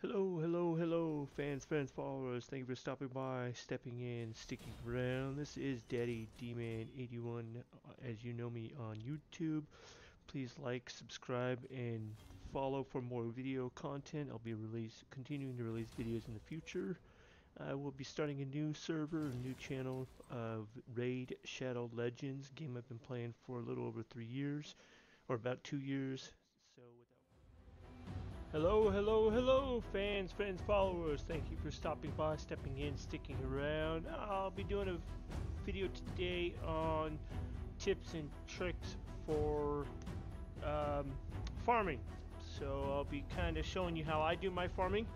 Hello, hello, hello, fans, friends, followers. Thank you for stopping by, stepping in, sticking around. This is Daddy D-Man81, uh, as you know me on YouTube. Please like, subscribe, and follow for more video content. I'll be release, continuing to release videos in the future. I will be starting a new server, a new channel of Raid Shadow Legends, game I've been playing for a little over three years, or about two years. Hello, hello, hello, fans, friends, followers. Thank you for stopping by, stepping in, sticking around. I'll be doing a video today on tips and tricks for um, farming. So I'll be kind of showing you how I do my farming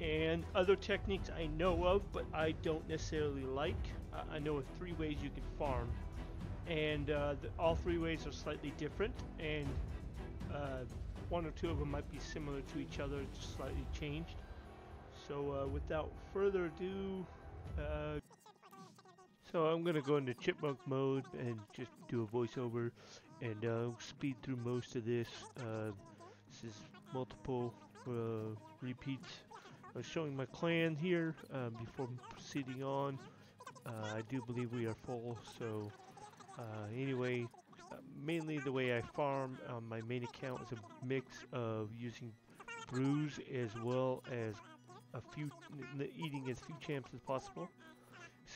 and other techniques I know of, but I don't necessarily like. I know of three ways you can farm, and uh, the, all three ways are slightly different. And uh, one or two of them might be similar to each other, just slightly changed. So uh, without further ado, uh, so I'm gonna go into chipmunk mode and just do a voiceover and uh, speed through most of this. Uh, this is multiple uh, repeats. I was showing my clan here uh, before proceeding on. I do believe we are full, so anyway, mainly the way I farm on my main account is a mix of using brews as well as a few eating as few champs as possible.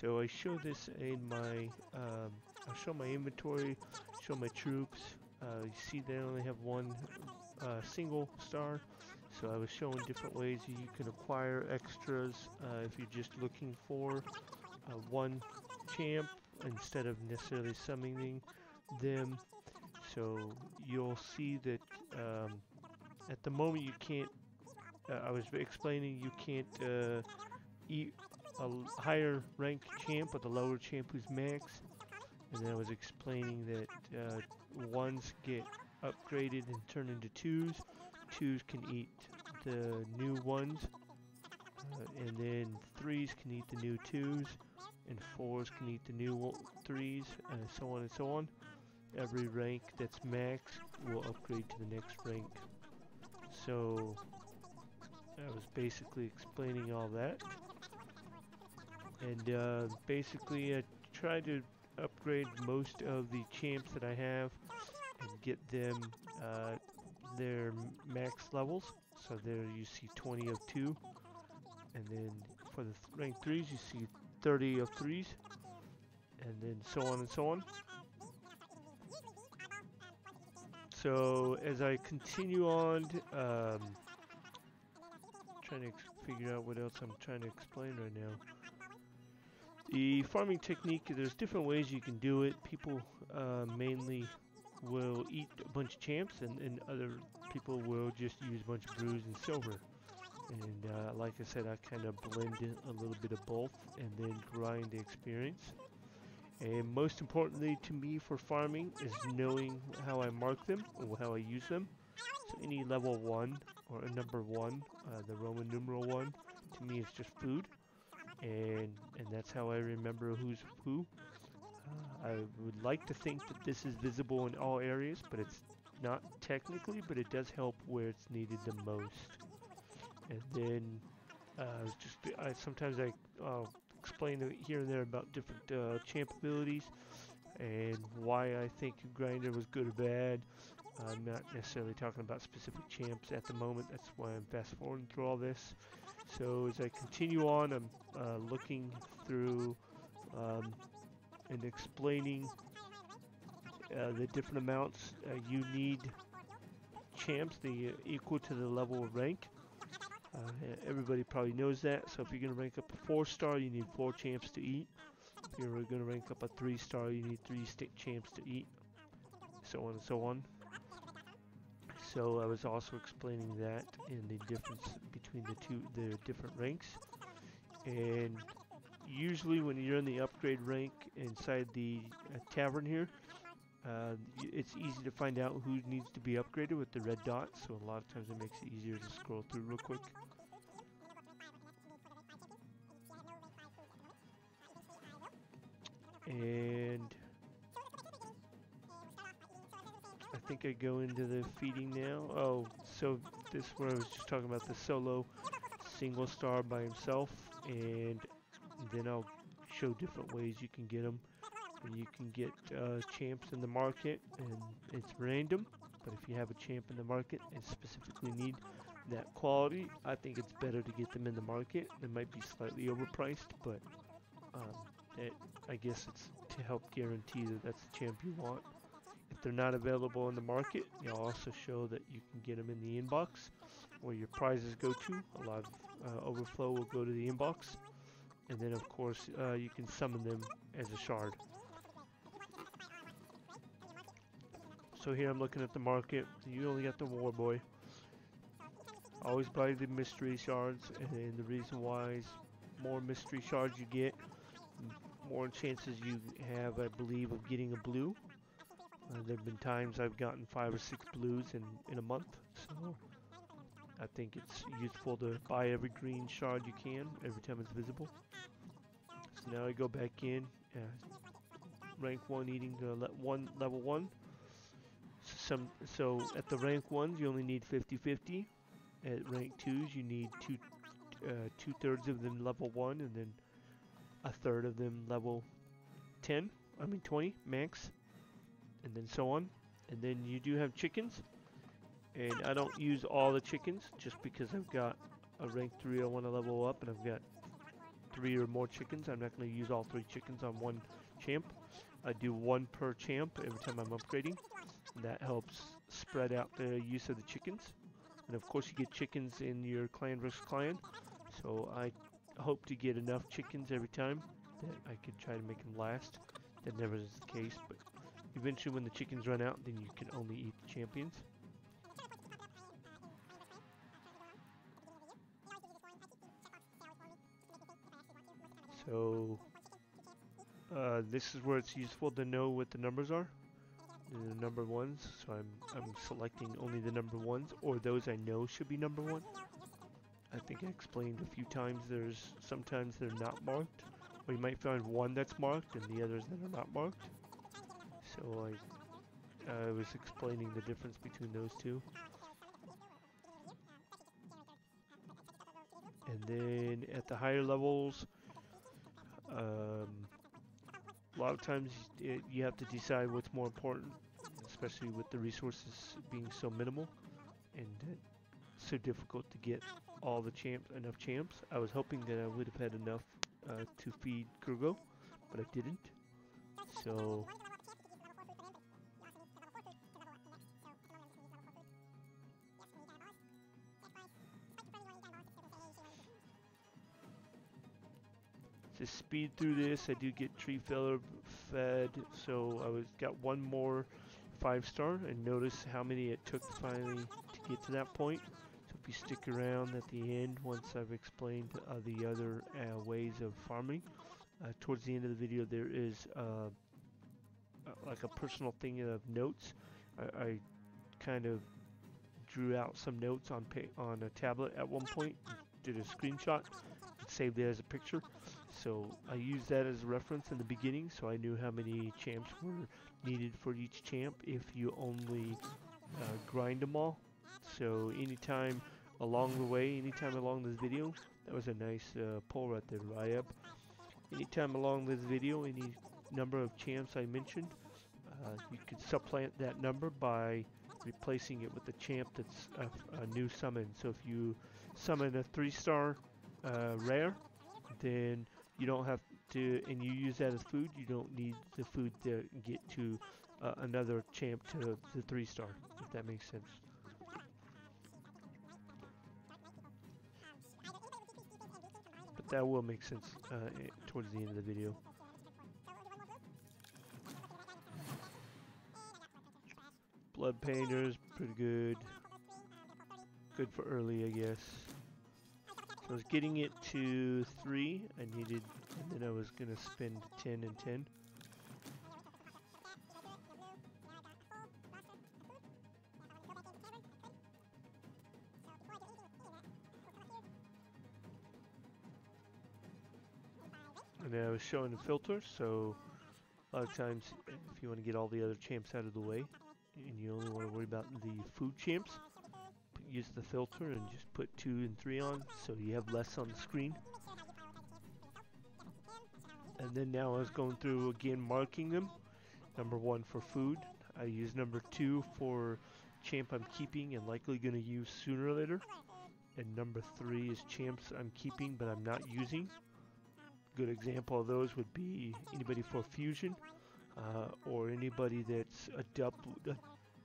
So I show this in my um, I show my inventory, show my troops. Uh, you see they only have one uh, single star, so I was showing different ways you can acquire extras uh, if you're just looking for uh, one champ instead of necessarily summoning them. So you'll see that um, at the moment you can't, uh, I was explaining you can't uh, eat a higher rank champ with a lower champ who's max. And then I was explaining that uh, ones get upgraded and turn into twos. Twos can eat the new ones. Uh, and then threes can eat the new twos. And fours can eat the new threes. And so on and so on every rank that's max will upgrade to the next rank. So I was basically explaining all that. And uh, basically I tried to upgrade most of the champs that I have and get them uh, their max levels. So there you see 20 of 2. And then for the th rank 3s you see 30 of 3s. And then so on and so on. So as I continue on, um, trying to figure out what else I'm trying to explain right now. The farming technique, there's different ways you can do it. People uh, mainly will eat a bunch of champs and, and, other people will just use a bunch of brews and silver. And uh, like I said, I kind of blend in a little bit of both and then grind the experience. And most importantly to me for farming is knowing how I mark them or how I use them. So any level 1 or a number 1, uh, the Roman numeral 1, to me is just food. And, and that's how I remember who's who. Uh, I would like to think that this is visible in all areas, but it's not technically, but it does help where it's needed the most. And then uh, just I, sometimes I uh, explain here and there about different uh, champ abilities and why I think Grinder was good or bad. I'm not necessarily talking about specific champs at the moment. That's why I'm fast forwarding through all this. So as I continue on, I'm uh, looking through um, and explaining uh, the different amounts uh, you need champs, the uh, equal to the level of rank. Uh, everybody probably knows that. So if you're going to rank up a four star, you need four champs to eat. If you're going to rank up a three star, you need three stick champs to eat. So on and so on. So I was also explaining that in the difference between the two, the different ranks. And usually when you're in the upgrade rank inside the uh, tavern here, uh, it's easy to find out who needs to be upgraded with the red dots, so a lot of times it makes it easier to scroll through real quick. And I think I go into the feeding now. Oh, so this one I was just talking about the solo single star by himself, and then I'll show different ways you can get them. And you can get uh, champs in the market, and it's random. But if you have a champ in the market and specifically need that quality, I think it's better to get them in the market. It might be slightly overpriced, but um, it, I guess it's to help guarantee that that's the champ you want. If they're not available in the market, you'll also show that you can get them in the inbox where your prizes go to. A lot of uh, overflow will go to the inbox. And then of course uh, you can summon them as a shard. So here I'm looking at the market. You only got the war boy. Always buy the mystery shards and the reason why is more mystery shards you get, more chances you have, I believe, of getting a blue. Uh, there have been times I've gotten five or six blues in, in a month, so I think it's useful to buy every green shard you can every time it's visible. So now I go back in, uh, rank 1 eating uh, le one level 1. Some, so at the rank 1s you only need 50-50. At rank 2s you need two, uh, two thirds of them level 1 and then a third of them level 10, I mean 20 max, and then so on. And then you do have chickens, and I don't use all the chickens just because I've got a rank 3 I want to level up and I've got three or more chickens. I'm not going to use all three chickens on one champ. I do one per champ every time I'm upgrading. That helps spread out the use of the chickens. And of course you get chickens in your clan versus clan. So I hope to get enough chickens every time that I could try to make them last. That never is the case, but eventually when the chickens run out, then you can only eat the champions. So uh, this is where it's useful to know what the numbers are. The number ones, so I'm I'm selecting only the number ones or those I know should be number one. I think I explained a few times there's sometimes they're not marked or you might find one that's marked and the others that are not marked. So I I was explaining the difference between those two. And then at the higher levels, um, a lot of times it, you have to decide what's more important, especially with the resources being so minimal and uh, so difficult to get all the champs, enough champs. I was hoping that I would have had enough uh, to feed Kurgo, but I didn't. So speed through this, I do get tree filler fed, so I was got one more five star, and notice how many it took finally to get to that point. So if you stick around at the end, once I've explained uh, the other uh, ways of farming, uh, towards the end of the video there is uh, uh, like a personal thing of notes. I, I kind of drew out some notes on on a tablet at one point, did a screenshot, saved it as a picture. So I used that as a reference in the beginning so I knew how many champs were needed for each champ if you only uh, grind them all. So anytime along the way, anytime along this video, that was a nice uh, pull right there, right up. Anytime along this video, any number of champs I mentioned, uh, you could supplant that number by replacing it with a champ that's a, a new summon. So if you summon a 3-star uh, rare, then you don't have to, and you use that as food, you don't need the food to get to uh, another champ to the three star, if that makes sense. But that will make sense uh, towards the end of the video. Blood painters, pretty good. Good for early, I guess. I was getting it to 3, I needed, and then I was going to spend 10 and 10. And then I was showing the filter, so a lot of times if you want to get all the other champs out of the way, and you only want to worry about the food champs, use the filter and just put two and three on so you have less on the screen. And then now I was going through again marking them. Number one for food. I use number two for champ I'm keeping and likely going to use sooner or later. And number three is champs I'm keeping but I'm not using. Good example of those would be anybody for fusion uh, or anybody that's a, a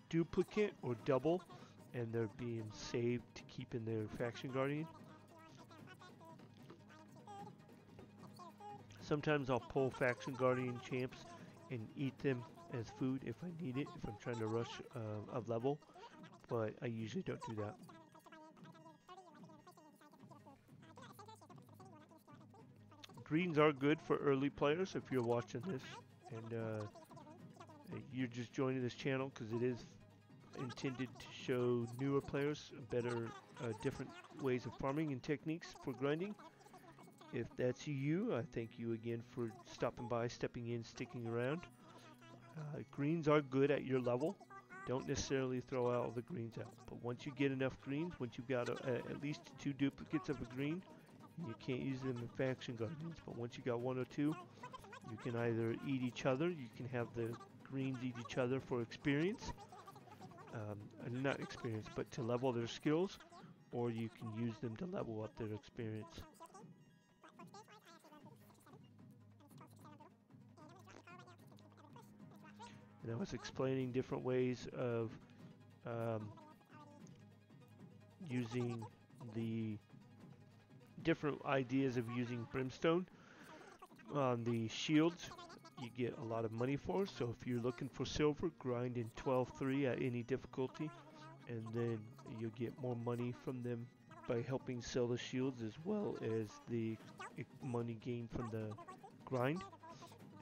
duplicate or double and they're being saved to keep in their faction guardian. Sometimes I'll pull faction guardian champs and eat them as food if I need it, if I'm trying to rush uh, a level, but I usually don't do that. Greens are good for early players if you're watching this and uh, you're just joining this channel because it is intended to show newer players better, uh, different ways of farming and techniques for grinding. If that's you, I thank you again for stopping by, stepping in, sticking around. Uh, greens are good at your level. Don't necessarily throw all the greens out. But once you get enough greens, once you've got a, a, at least two duplicates of a green, you can't use them in faction guardians, But once you got one or two, you can either eat each other, you can have the greens eat each other for experience, um, not experience, but to level their skills, or you can use them to level up their experience. And I was explaining different ways of um, using the different ideas of using brimstone on the shields you get a lot of money for. So if you're looking for silver grind in 12-3 at any difficulty and then you'll get more money from them by helping sell the shields as well as the money gained from the grind.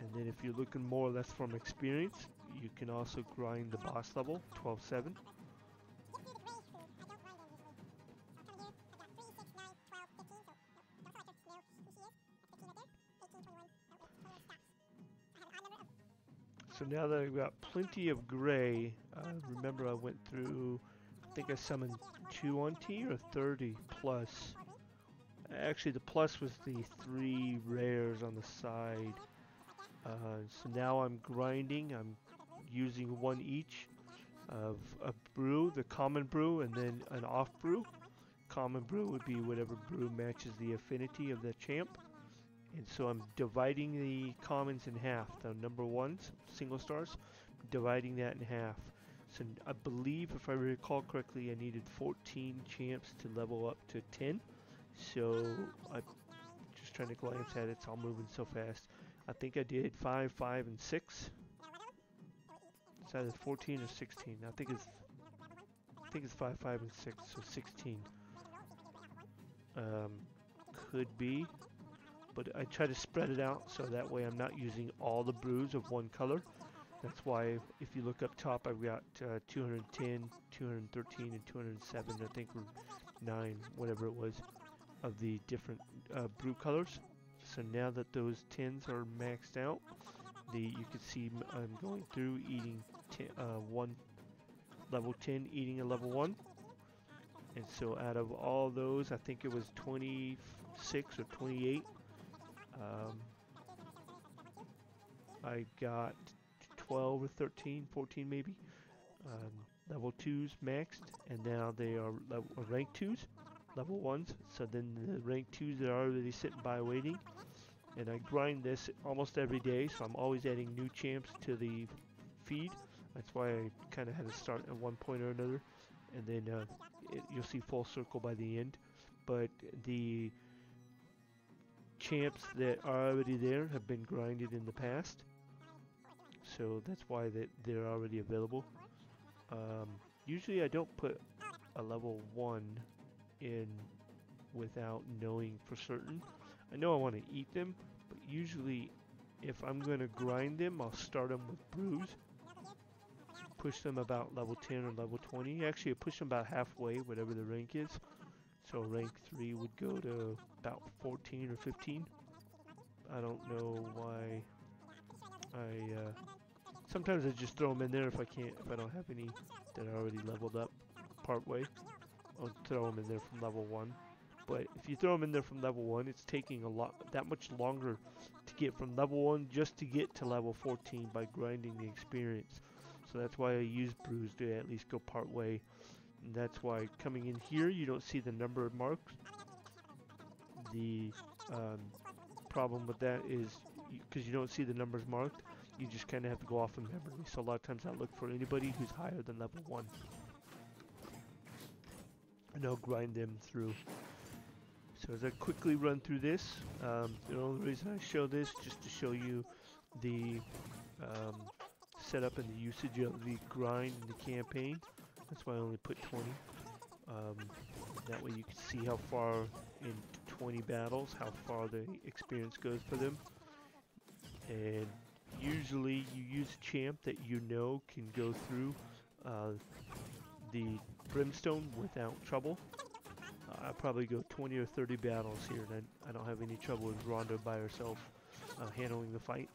And then if you're looking more or less from experience you can also grind the boss level 12-7 now that I've got plenty of gray, uh, remember I went through, I think I summoned 2 on T or 30 plus. Actually the plus was the three rares on the side. Uh, so now I'm grinding, I'm using one each of a brew, the common brew, and then an off brew. Common brew would be whatever brew matches the affinity of the champ. And so I'm dividing the commons in half. The number ones, single stars, dividing that in half. So I believe, if I recall correctly, I needed 14 champs to level up to 10. So I'm just trying to glance at it. It's all moving so fast. I think I did 5, 5, and 6. It's either 14 or 16. I think it's I think it's 5, 5, and 6, so 16. Um, could be but I try to spread it out so that way I'm not using all the brews of one color. That's why if you look up top, I've got uh, 210, 213, and 207, I think, or 9, whatever it was, of the different uh, brew colors. So now that those 10s are maxed out, the you can see I'm going through eating ten, uh, one level 10, eating a level 1. And so out of all those, I think it was 26 or 28 um, I got 12 or 13, 14 maybe. Um, level 2s maxed, and now they are level, uh, rank 2s, level 1s. So then the rank 2s are already sitting by waiting. And I grind this almost every day, so I'm always adding new champs to the feed. That's why I kind of had to start at one point or another. And then uh, it, you'll see full circle by the end. But the champs that are already there have been grinded in the past. So that's why they're already available. Um, usually I don't put a level 1 in without knowing for certain. I know I want to eat them, but usually if I'm going to grind them, I'll start them with brews. Push them about level 10 or level 20. Actually, I push them about halfway, whatever the rank is. So rank 3 would go to about 14 or 15. I don't know why I, uh, sometimes I just throw them in there if I can't, if I don't have any that are already leveled up part way. uh, throw them in there from level 1. But if you throw them in there from level 1, it's taking a lot that much longer to get from level 1 just to get to level 14 by grinding the experience. So that's why I use Brews to at least go part way. And that's why coming in here, you don't see the number of marks. The um, problem with that is because you, don't see the numbers marked, you just kind of have to go off of memory. So a lot of times I look for anybody who's higher than level 1. And I'll grind them through. So as I quickly run through this, um, the only reason I show this just to show you the um, setup and the usage of the grind in the campaign. That's why I only put 20. Um, that way you can see how far in 20 battles, how far the experience goes for them. And usually you use a champ that you know can go through uh, the brimstone without trouble. Uh, I probably go 20 or 30 battles here and I, I don't have any trouble with Rhonda by herself uh, handling the fight.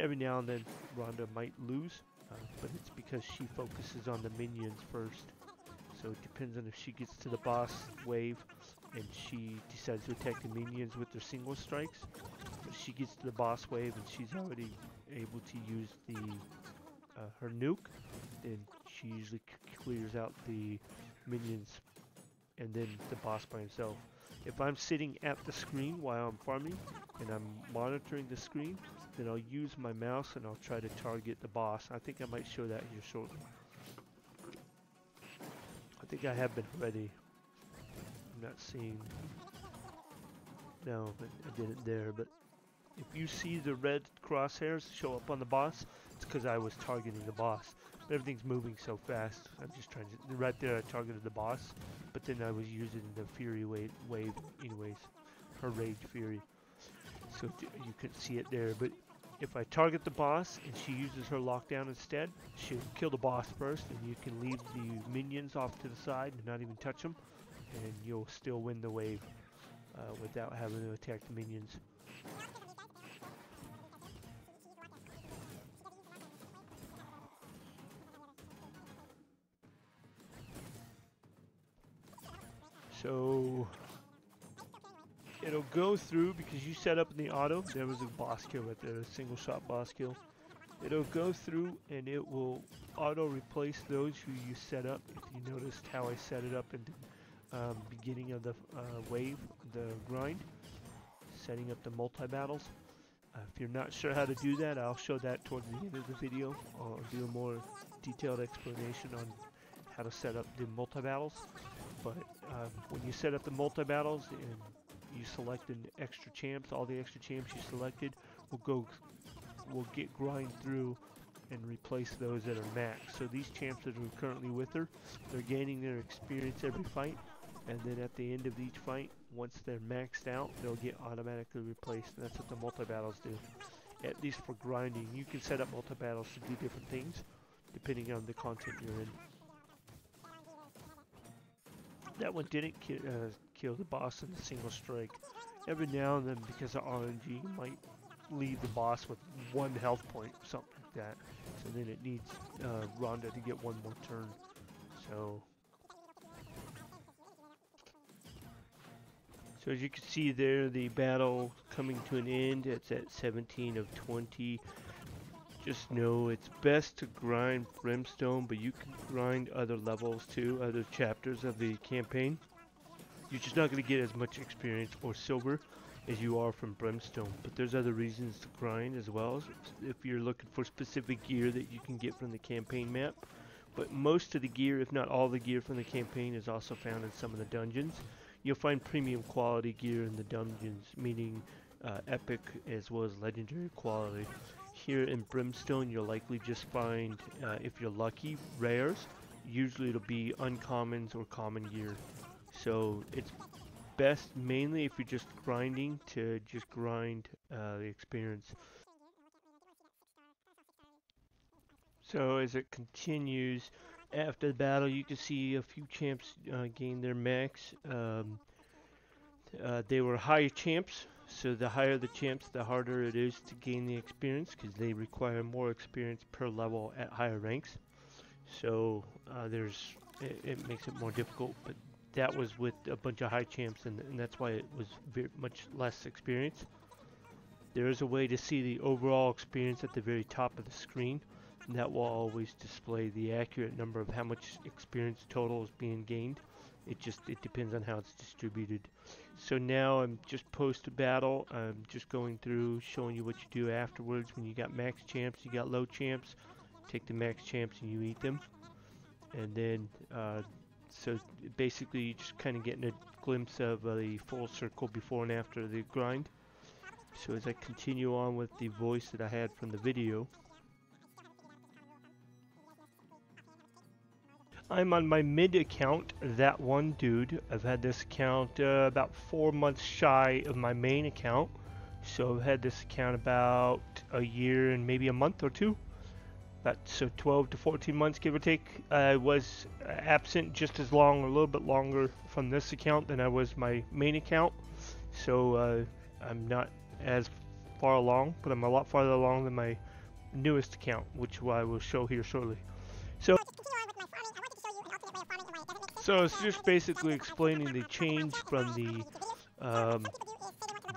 Every now and then Rhonda might lose, uh, but it's because she focuses on the minions first. So it depends on if she gets to the boss wave and she decides to attack the minions with their single strikes. But she gets to the boss wave and she's already able to use the uh, her nuke, then she usually clears out the minions and then the boss by himself. If I'm sitting at the screen while I'm farming and I'm monitoring the screen, then I'll use my mouse and I'll try to target the boss. I think I might show that here shortly. I think I have been ready. I'm not seeing... No, I didn't there, but if you see the red crosshairs show up on the boss, it's because I was targeting the boss. But everything's moving so fast. I'm just trying to... Right there I targeted the boss, but then I was using the Fury wave, wave anyways. Her Rage Fury. So you couldn't see it there, but if I target the boss and she uses her lockdown instead, she'll kill the boss first and you can leave the minions off to the side and not even touch them and you'll still win the wave uh, without having to attack the minions. So it'll go through because you set up in the auto. There was a boss kill right there, a single shot boss kill. It'll go through and it will auto replace those who you set up. If you noticed how I set it up in the um, beginning of the uh, wave, the grind, setting up the multi-battles. Uh, if you're not sure how to do that, I'll show that towards the end of the video. I'll do a more detailed explanation on how to set up the multi-battles. But um, when you set up the multi-battles and you select an extra champs, all the extra champs you selected will go, will get grind through and replace those that are max. So these champs that are currently with her, they're gaining their experience every fight, and then at the end of each fight, once they're maxed out, they'll get automatically replaced. And that's what the multi-battles do. At least for grinding, you can set up multi-battles to do different things, depending on the content you're in. That one didn't uh, kill the boss in a single strike. Every now and then, because of RNG, you might leave the boss with one health point or something like that. So then it needs uh, Rhonda to get one more turn. So... So as you can see there, the battle coming to an end. It's at 17 of 20. Just know it's best to grind Brimstone, but you can grind other levels too, other chapters of the campaign. You're just not going to get as much experience or silver as you are from Brimstone, but there's other reasons to grind as well, if you're looking for specific gear that you can get from the campaign map. But most of the gear, if not all the gear from the campaign, is also found in some of the dungeons. You'll find premium quality gear in the dungeons, meaning uh, epic as well as legendary quality here in Brimstone, you'll likely just find, uh, if you're lucky, rares. Usually it'll be uncommons or common gear. So it's best mainly if you're just grinding to just grind uh, the experience. So as it continues, after the battle you can see a few champs uh, gain their max. Um, uh, they were high champs, so the higher the champs, the harder it is to gain the experience because they require more experience per level at higher ranks. So uh, there's it, it, makes it more difficult. But that was with a bunch of high champs, and, and that's why it was very much less experience. There is a way to see the overall experience at the very top of the screen, and that will always display the accurate number of how much experience total is being gained. It just it depends on how it's distributed. So now I'm just post battle. I'm just going through showing you what you do afterwards. When you got max champs, you got low champs. Take the max champs and you eat them. And then uh, so basically just kind of getting a glimpse of uh, the full circle before and after the grind. So as I continue on with the voice that I had from the video, I'm on my mid account, that one dude. I've had this account uh, about four months shy of my main account. So I've had this account about a year and maybe a month or two. About so 12 to 14 months, give or take. I was absent just as long, or a little bit longer from this account than I was my main account. So uh, I'm not as far along, but I'm a lot farther along than my newest account, which I will show here shortly. So. So it's just basically explaining the change from the um,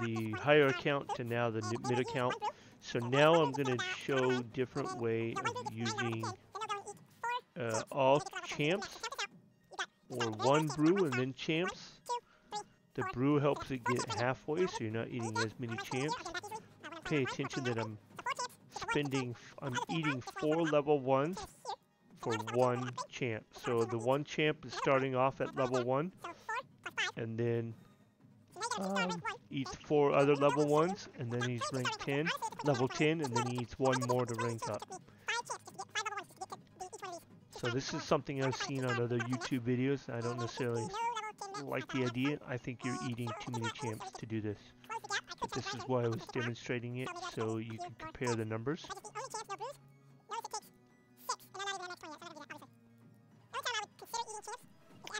the higher account to now the mid account. So now I'm going to show different way of using uh, all champs or one brew and then champs. The brew helps it get halfway so you're not eating as many champs. Pay attention that I'm spending, I'm eating four level ones for one champ. So the one champ is starting off at level 1, and then um, eats four other level 1s, and then he's rank 10, level 10, and then he eats one more to rank up. So this is something I've seen on other YouTube videos. I don't necessarily like the idea. I think you're eating too many champs to do this. But this is why I was demonstrating it, so you can compare the numbers.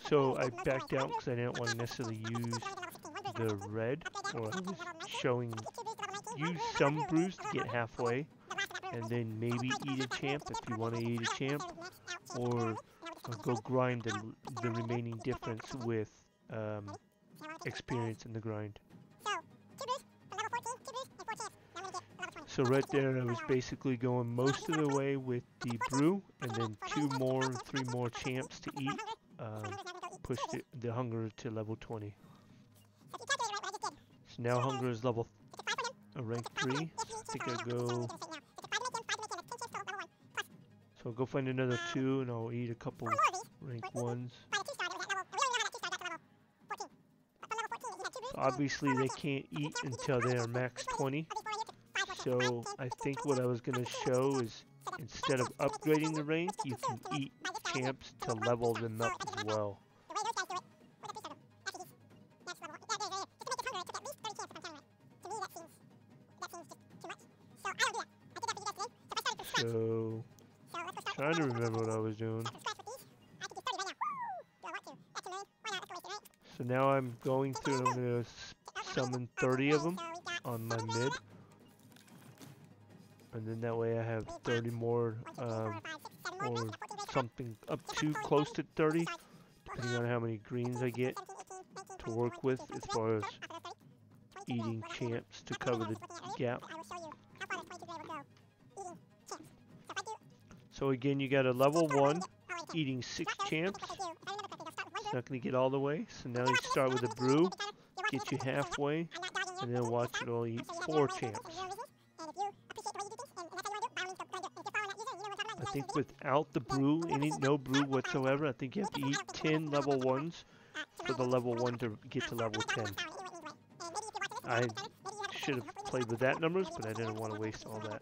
So I backed out because I didn't want to necessarily use the red, or showing, use some brews to get halfway, and then maybe eat a champ if you want to eat a champ, or, or go grind the, the remaining difference with um, experience in the grind. So right there I was basically going most of the way with the brew and then two more, three more champs to eat. Um, pushed it, the hunger to level 20. So now hunger is level uh, rank 3. So I think I'll go... So I'll go find another 2 and I'll eat a couple rank 1s. Obviously they can't eat until they are max 20. So I think what I was going to show is instead of upgrading the rank, you can eat champs to level them up as well. So, trying to remember what I was doing. So now I'm going through and I'm going to summon 30 of them on my mid. And then that way I have 30 more, um, or something up to close to 30, depending on how many greens I get to work with as far as eating champs to cover the gap. So again, you got a level 1, eating 6 champs. It's not going to get all the way. So now you start with a brew, get you halfway, and then watch it all eat 4 champs. I think without the brew, any no brew whatsoever, I think you have to eat 10 level 1s for the level 1 to get to level 10. I should have played with that numbers, but I didn't want to waste all that.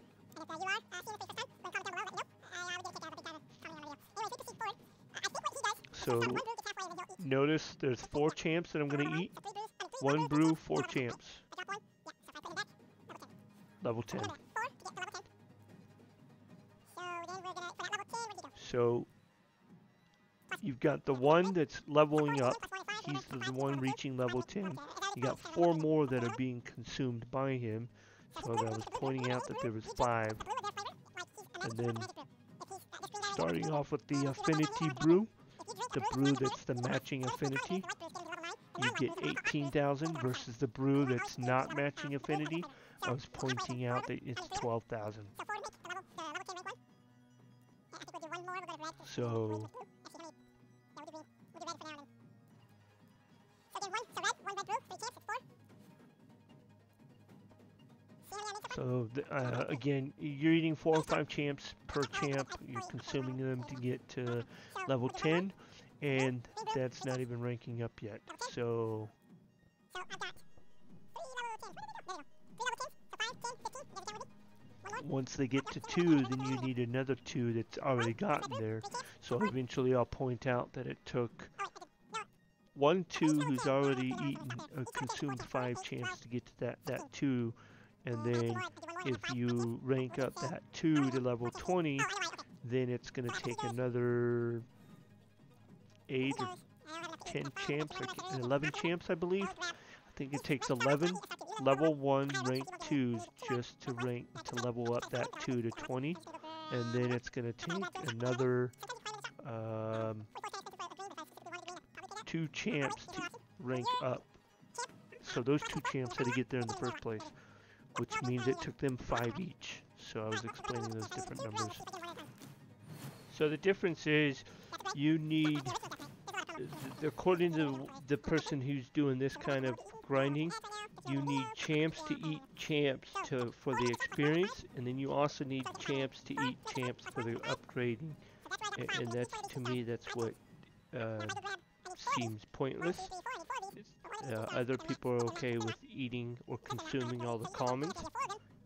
So notice there's four champs that I'm going to eat. One brew, four champs. Level 10. So you've got the one that's leveling up. He's the one reaching level 10. You got four more that are being consumed by him. So I was pointing out that there was five. And then starting off with the Affinity Brew. The brew that's the matching affinity, you get 18,000 versus the brew that's not matching affinity. I was pointing out that it's 12,000. So So uh, again, you're eating four or five champs per champ. You're consuming them to get to level 10, and that's not even ranking up yet. So. Once they get to two, then you need another two that's already gotten there. So eventually I'll point out that it took one two who's already eaten uh, consumed five champs to get to that, that two and then if you rank up that 2 to level 20 then it's going to take another 8 or 10 champs or 11 champs I believe I think it takes 11 level 1 rank 2s just to rank to level up that 2 to 20 and then it's going to take another um, 2 champs to rank up so those two champs had to get there in the first place which means it took them five each. So I was explaining those different numbers. So the difference is you need, according to the person who's doing this kind of grinding, you need champs to eat champs to for the experience, and then you also need champs to eat champs for the upgrading. And, and that's, to me, that's what uh, seems pointless. Uh, other people are okay with eating or consuming all the commons.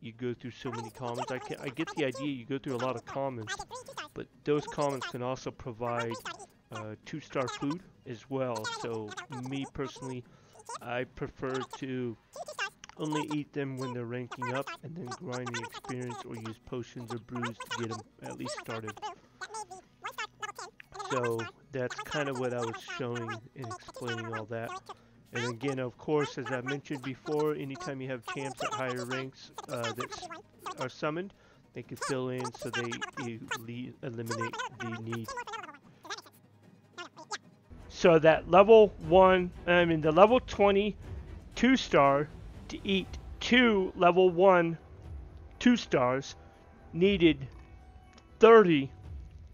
You go through so many commons. I, can, I get the idea you go through a lot of commons, but those commons can also provide uh, two-star food as well. So me personally, I prefer to only eat them when they're ranking up and then grind the experience or use potions or brews to get them at least started. So that's kind of what I was showing and explaining all that. And again, of course, as I mentioned before, anytime you have champs at higher ranks uh, that are summoned, they can fill in so they eliminate the need. So that level 1, I mean the level 20 2 star to eat two level 1 2 stars needed 30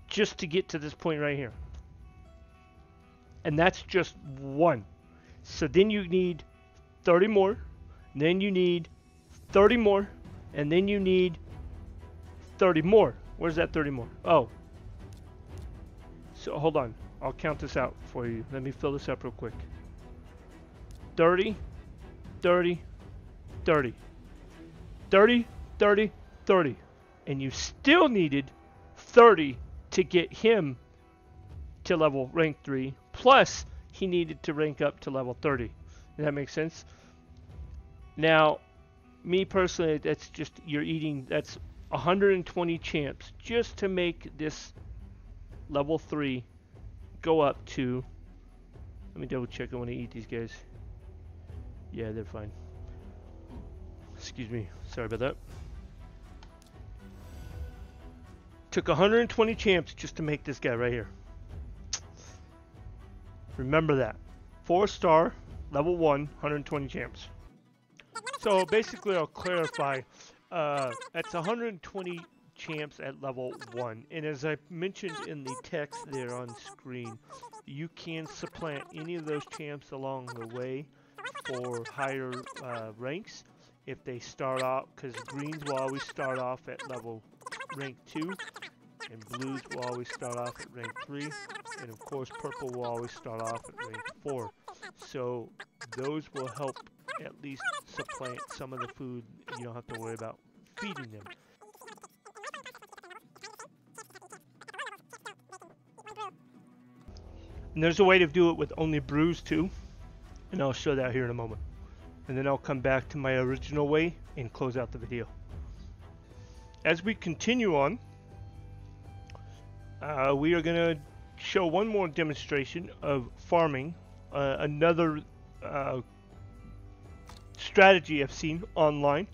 just to get to this point right here. And that's just one. So then you need 30 more, then you need 30 more, and then you need 30 more. Where's that 30 more? Oh. So hold on. I'll count this out for you. Let me fill this up real quick. 30, 30, 30. 30, 30, 30. And you still needed 30 to get him to level rank 3. Plus, he needed to rank up to level 30. Does that make sense? Now, me personally, that's just, you're eating, that's 120 champs just to make this level 3 go up to, let me double check I want to eat these guys. Yeah, they're fine. Excuse me, sorry about that. Took 120 champs just to make this guy right here. Remember that. Four star, level one, 120 champs. So basically, I'll clarify. Uh, that's 120 champs at level one, and as I mentioned in the text there on screen, you can supplant any of those champs along the way for higher uh, ranks if they start off, because greens will always start off at level rank 2, and blues will always start off at rank 3, and of course purple will always start off at rank 4. So those will help at least supplant some of the food you don't have to worry about them. And there's a way to do it with only brews too, and I'll show that here in a moment. And then I'll come back to my original way and close out the video. As we continue on, uh, we are going to show one more demonstration of farming, uh, another uh, strategy I've seen online.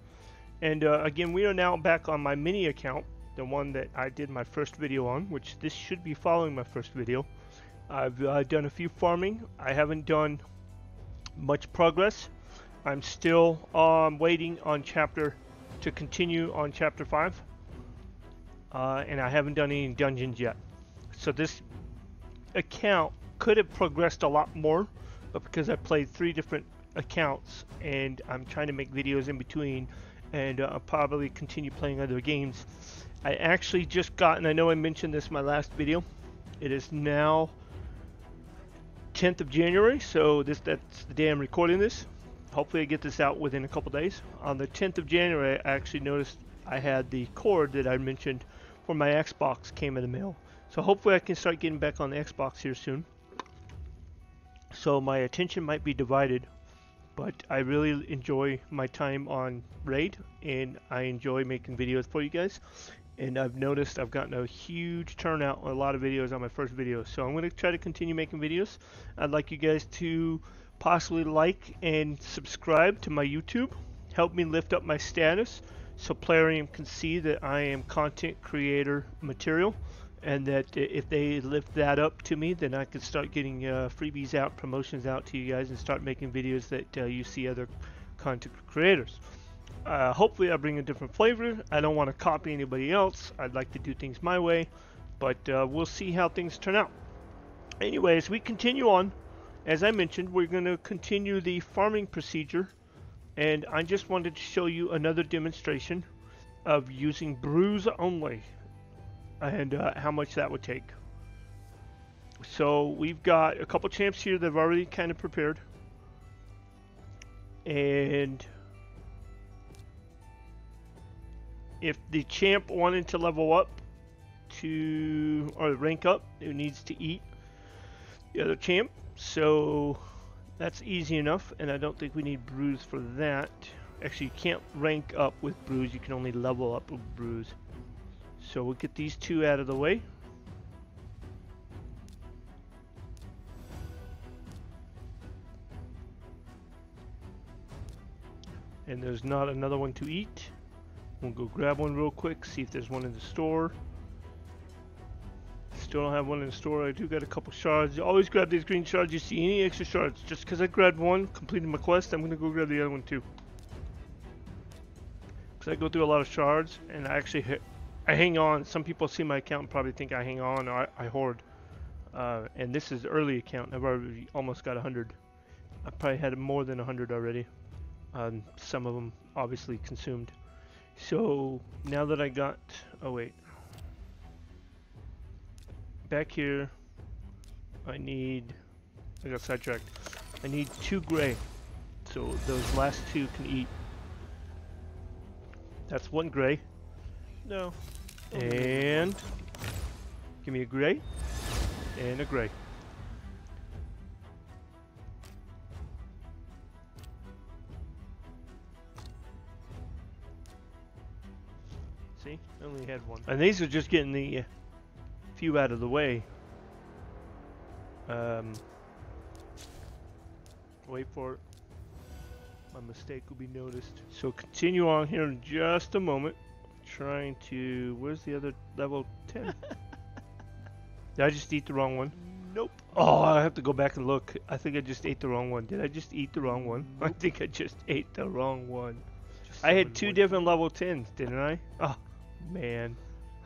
And uh, again, we are now back on my mini account, the one that I did my first video on, which this should be following my first video. I've uh, done a few farming. I haven't done much progress. I'm still um, waiting on chapter to continue on chapter 5. Uh, and I haven't done any dungeons yet. So this account could have progressed a lot more, but because I played three different accounts and I'm trying to make videos in between and uh, probably continue playing other games. I actually just got, and I know I mentioned this in my last video, it is now 10th of January, so this that's the day I'm recording this. Hopefully I get this out within a couple days. On the 10th of January, I actually noticed I had the cord that I mentioned for my Xbox came in the mail. So hopefully I can start getting back on the Xbox here soon. So my attention might be divided, but I really enjoy my time on Raid and I enjoy making videos for you guys. And I've noticed I've gotten a huge turnout on a lot of videos on my first video. So I'm going to try to continue making videos. I'd like you guys to possibly like and subscribe to my YouTube. Help me lift up my status so Plarium can see that I am content creator material and that if they lift that up to me then I can start getting uh, freebies out promotions out to you guys and start making videos that uh, you see other content creators. Uh, hopefully I bring a different flavor. I don't want to copy anybody else. I'd like to do things my way but uh, we'll see how things turn out. Anyways we continue on. As I mentioned we're going to continue the farming procedure and I just wanted to show you another demonstration of using brews only and uh, how much that would take. So we've got a couple champs here that have already kind of prepared. And if the champ wanted to level up to, or rank up, it needs to eat the other champ. So that's easy enough, and I don't think we need brews for that. Actually, you can't rank up with brews, you can only level up with brews. So we'll get these two out of the way. And there's not another one to eat. We'll go grab one real quick, see if there's one in the store. Still don't have one in the store. I do got a couple shards. Always grab these green shards. You see any extra shards. Just because I grabbed one, completed my quest, I'm going to go grab the other one too. Because I go through a lot of shards, and I actually hit, I hang on. Some people see my account and probably think I hang on or I, I hoard. Uh, and this is early account. I've already almost got 100. I probably had more than 100 already. Um, some of them obviously consumed. So now that I got, oh wait, back here, I need, I got sidetracked. I need two gray. So those last two can eat. That's one gray. No, and give me a gray and a gray. See, I only had one. And these are just getting the uh, few out of the way. Um, wait for it. My mistake will be noticed. So continue on here in just a moment trying to... Where's the other level 10? Did I just eat the wrong one? Nope. Oh, I have to go back and look. I think I just ate the wrong one. Did I just eat the wrong one? Nope. I think I just ate the wrong one. Just I had two different level 10s, didn't I? Oh, man.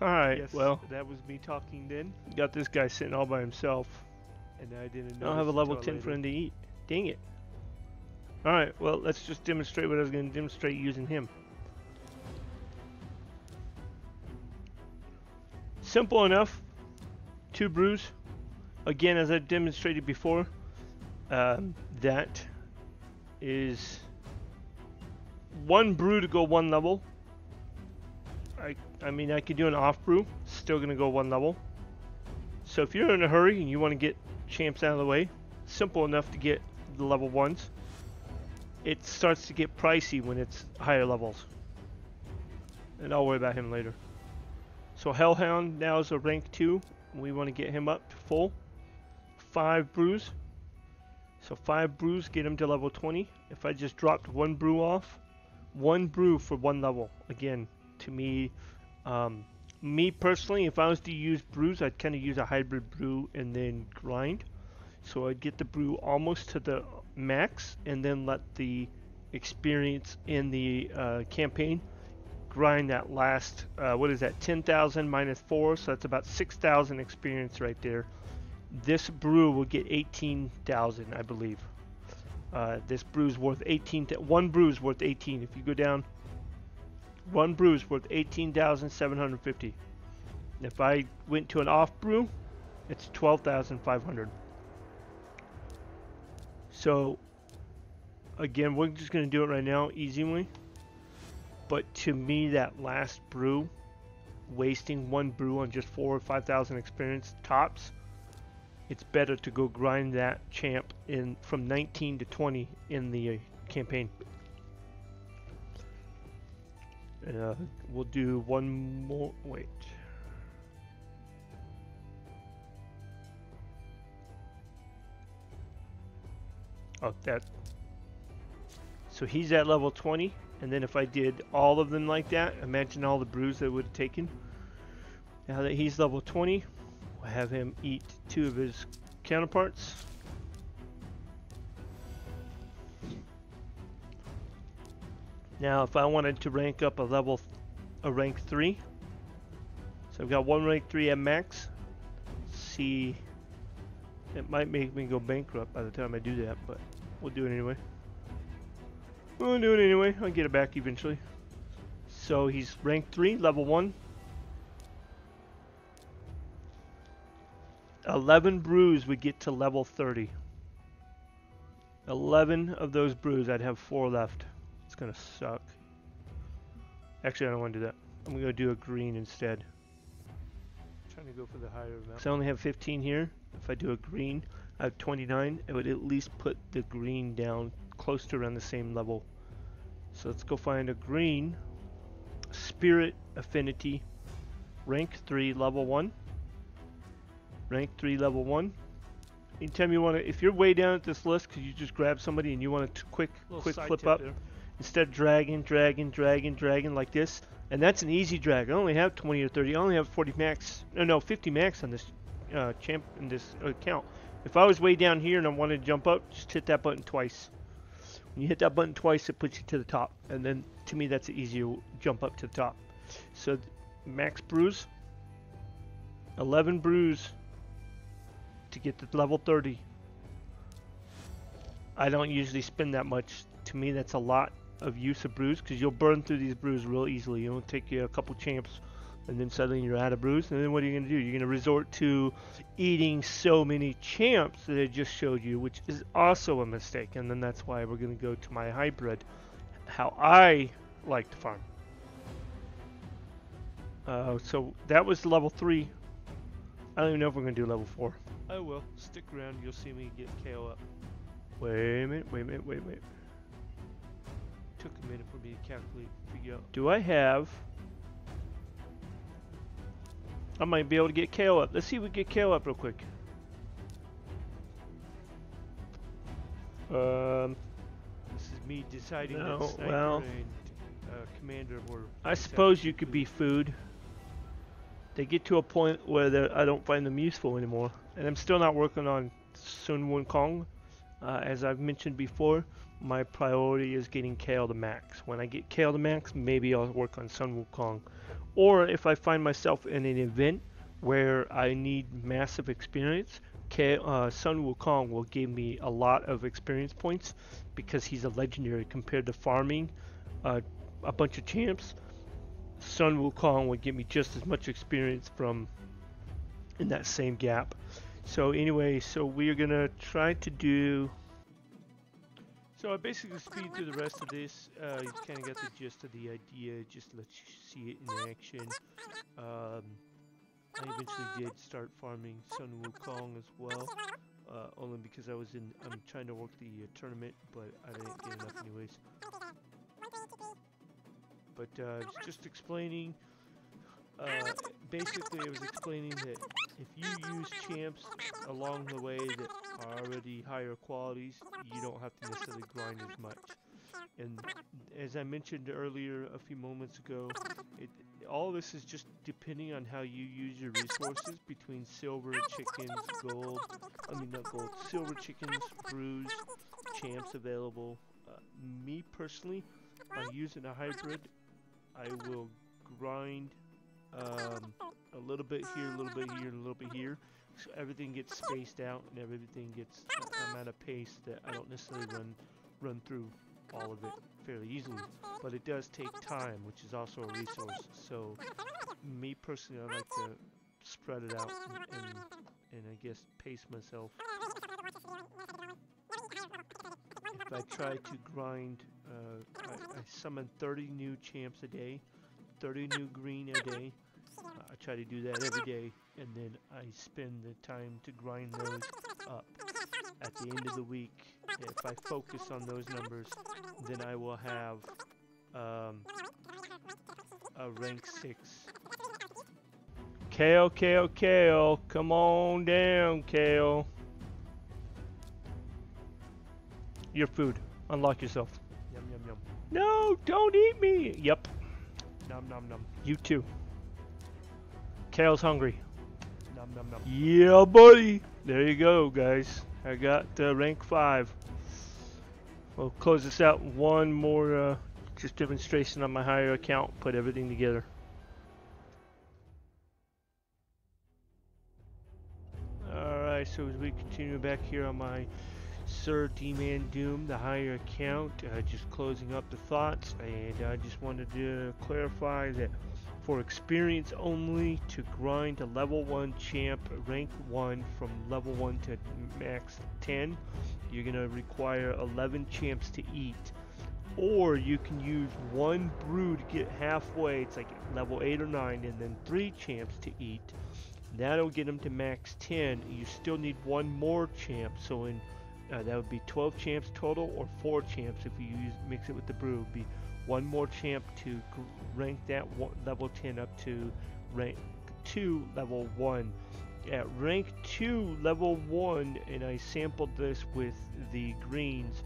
Alright, yes, well. That was me talking then. Got this guy sitting all by himself. And I didn't know. I don't have a level 10 for him to eat. Dang it. Alright, well, let's just demonstrate what I was going to demonstrate using him. Simple enough. Two brews. Again, as I demonstrated before, um, that is one brew to go one level. I, I mean, I could do an off brew, still gonna go one level. So if you're in a hurry and you want to get champs out of the way, simple enough to get the level ones. It starts to get pricey when it's higher levels. And I'll worry about him later. So Hellhound now is a rank 2. We want to get him up to full. 5 brews. So 5 brews get him to level 20. If I just dropped one brew off, one brew for one level. Again, to me, um, me personally, if I was to use brews, I'd kind of use a hybrid brew and then grind. So I'd get the brew almost to the max and then let the experience in the uh, campaign grind that last, uh, what is that, 10,000 minus 4, so that's about 6,000 experience right there. This brew will get 18,000, I believe. Uh, this brew is worth 18, one brew is worth 18. If you go down, one brew is worth 18,750. If I went to an off brew, it's 12,500. So, again, we're just going to do it right now, easy way. But to me, that last brew, wasting one brew on just four or five thousand experience tops, it's better to go grind that champ in from 19 to 20 in the uh, campaign. Uh, we'll do one more. Wait. Oh, that. So he's at level 20. And then if I did all of them like that, imagine all the brews that would have taken. Now that he's level 20, we'll have him eat two of his counterparts. Now if I wanted to rank up a level, a rank 3, so I've got one rank 3 at max. see, it might make me go bankrupt by the time I do that, but we'll do it anyway. We'll do it anyway. I'll get it back eventually. So he's rank 3, level 1. 11 brews would get to level 30. 11 of those brews, I'd have 4 left. It's going to suck. Actually, I don't want to do that. I'm going to do a green instead. I'm trying to go for the higher amount. So I only have 15 here. If I do a green, I have 29. It would at least put the green down close to around the same level. So let's go find a green Spirit Affinity. Rank 3 level 1 rank 3 level 1 anytime you want to if you're way down at this list because you just grab somebody and you want to quick quick flip up? there. instead of dragging dragging dragging dragging like this and that's an easy drag. I only have 20 or 30 I only have 40 max no no 50 max on this uh, champ in this account if I was way down here and I wanted to jump up just hit that button twice you hit that button twice, it puts you to the top. And then, to me, that's an easier jump up to the top. So, max brews. 11 brews to get to level 30. I don't usually spend that much. To me, that's a lot of use of brews because you'll burn through these brews real easily. It'll take you a couple champs and then suddenly you're out of brews. And then what are you going to do? You're going to resort to eating so many champs that I just showed you, which is also a mistake. And then that's why we're going to go to my hybrid, how I like to farm. Uh, so that was level 3. I don't even know if we're going to do level 4. I will. Stick around. You'll see me get KO up. Wait a minute. Wait a minute. Wait a minute. Took a minute for me to calculate figure out. Do I have... I might be able to get KO up. Let's see if we get KO up real quick. Um, this is me deciding no, well, and uh, commander were. I suppose you could be food. They get to a point where I don't find them useful anymore, and I'm still not working on Sun Wukong. Uh, as I've mentioned before, my priority is getting KO to max. When I get KO to max, maybe I'll work on Sun Wukong. Or if I find myself in an event where I need massive experience, K, uh, Sun Wukong will give me a lot of experience points because he's a legendary compared to farming uh, a bunch of champs. Sun Wukong would give me just as much experience from in that same gap. So anyway, so we're gonna try to do so I basically speed through the rest of this. Uh, you kind of got the gist of the idea, just let you see it in action. Um, I eventually did start farming Sun Wukong as well, uh, only because I was in, I'm trying to work the uh, tournament, but I didn't get enough anyways. But uh, just explaining uh, basically, I was explaining that if you use champs along the way that are already higher qualities, you don't have to necessarily grind as much. And as I mentioned earlier, a few moments ago, it, all this is just depending on how you use your resources between silver, chickens, gold, I mean not gold, silver chickens, brews, champs available. Uh, me personally, I'm using a hybrid. I will grind um, a little bit here, a little bit here, a little bit here. So everything gets spaced out and everything gets, I'm at a pace that I don't necessarily run, run through all of it fairly easily. But it does take time, which is also a resource. So me personally, I like to spread it out and, and, and I guess pace myself. If I try to grind, uh, I, I summon 30 new champs a day, 30 new green a day. Uh, I try to do that every day, and then I spend the time to grind those up. At the end of the week, if I focus on those numbers, then I will have um, a rank 6. Kael, Kael, Kael, come on down, Kael. Your food. Unlock yourself. Yum, yum, yum. No, don't eat me. Yep. Nom, nom, nom. You too. Kael's hungry. Nom, nom, nom. Yeah, buddy. There you go, guys. I got uh, rank 5. We'll close this out one more uh, just demonstration on my higher account, put everything together. Alright, so as we continue back here on my Sir D-Man Doom, the higher account, uh, just closing up the thoughts, and I just wanted to clarify that for experience only to grind a level 1 champ rank 1 from level 1 to max 10 you're gonna require 11 champs to eat. Or you can use one brew to get halfway it's like level 8 or 9 and then 3 champs to eat. That'll get them to max 10 you still need one more champ so in uh, that would be 12 champs total or 4 champs if you use mix it with the brew. Would be one more champ to rank that level 10 up to rank 2 level 1 at rank 2 level 1 and I sampled this with the greens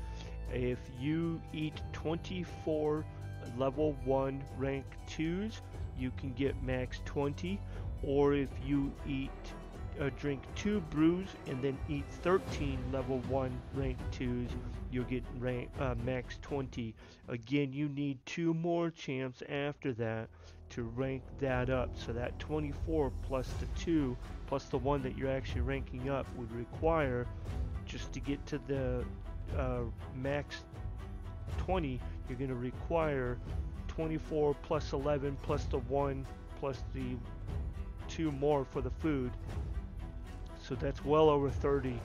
if you eat 24 level 1 rank 2s you can get max 20 or if you eat uh, drink two brews and then eat 13 level 1 rank 2s you'll get rank, uh, max 20 again you need two more champs after that to rank that up. So that 24 plus the 2 plus the one that you're actually ranking up would require just to get to the uh, max 20 you're going to require 24 plus 11 plus the 1 plus the 2 more for the food so that's well over 30.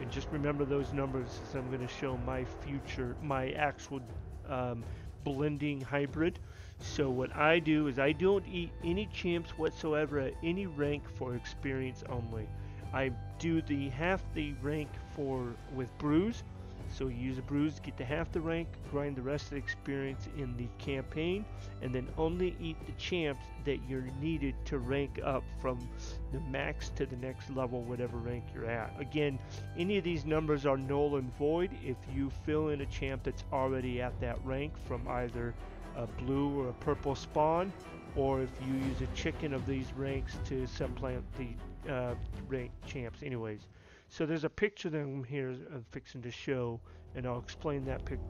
And just remember those numbers as I'm going to show my future, my actual um, blending hybrid. So what I do is I don't eat any champs whatsoever at any rank for experience only. I do the half the rank for with brews so you use a bruise to get to half the rank, grind the rest of the experience in the campaign, and then only eat the champs that you're needed to rank up from the max to the next level, whatever rank you're at. Again, any of these numbers are null and void if you fill in a champ that's already at that rank from either a blue or a purple spawn, or if you use a chicken of these ranks to supplant the uh, rank champs anyways. So there's a picture that I'm here I'm uh, fixing to show, and I'll explain that picture.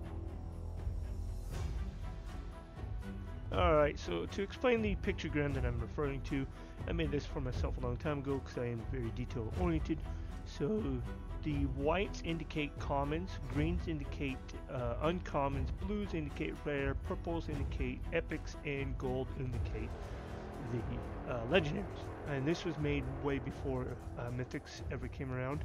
Alright, so to explain the pictogram that I'm referring to, I made this for myself a long time ago because I am very detail oriented. So the whites indicate commons, greens indicate uh, uncommons, blues indicate rare, purples indicate epics, and gold indicate the uh, legendaries and this was made way before uh, Mythics ever came around.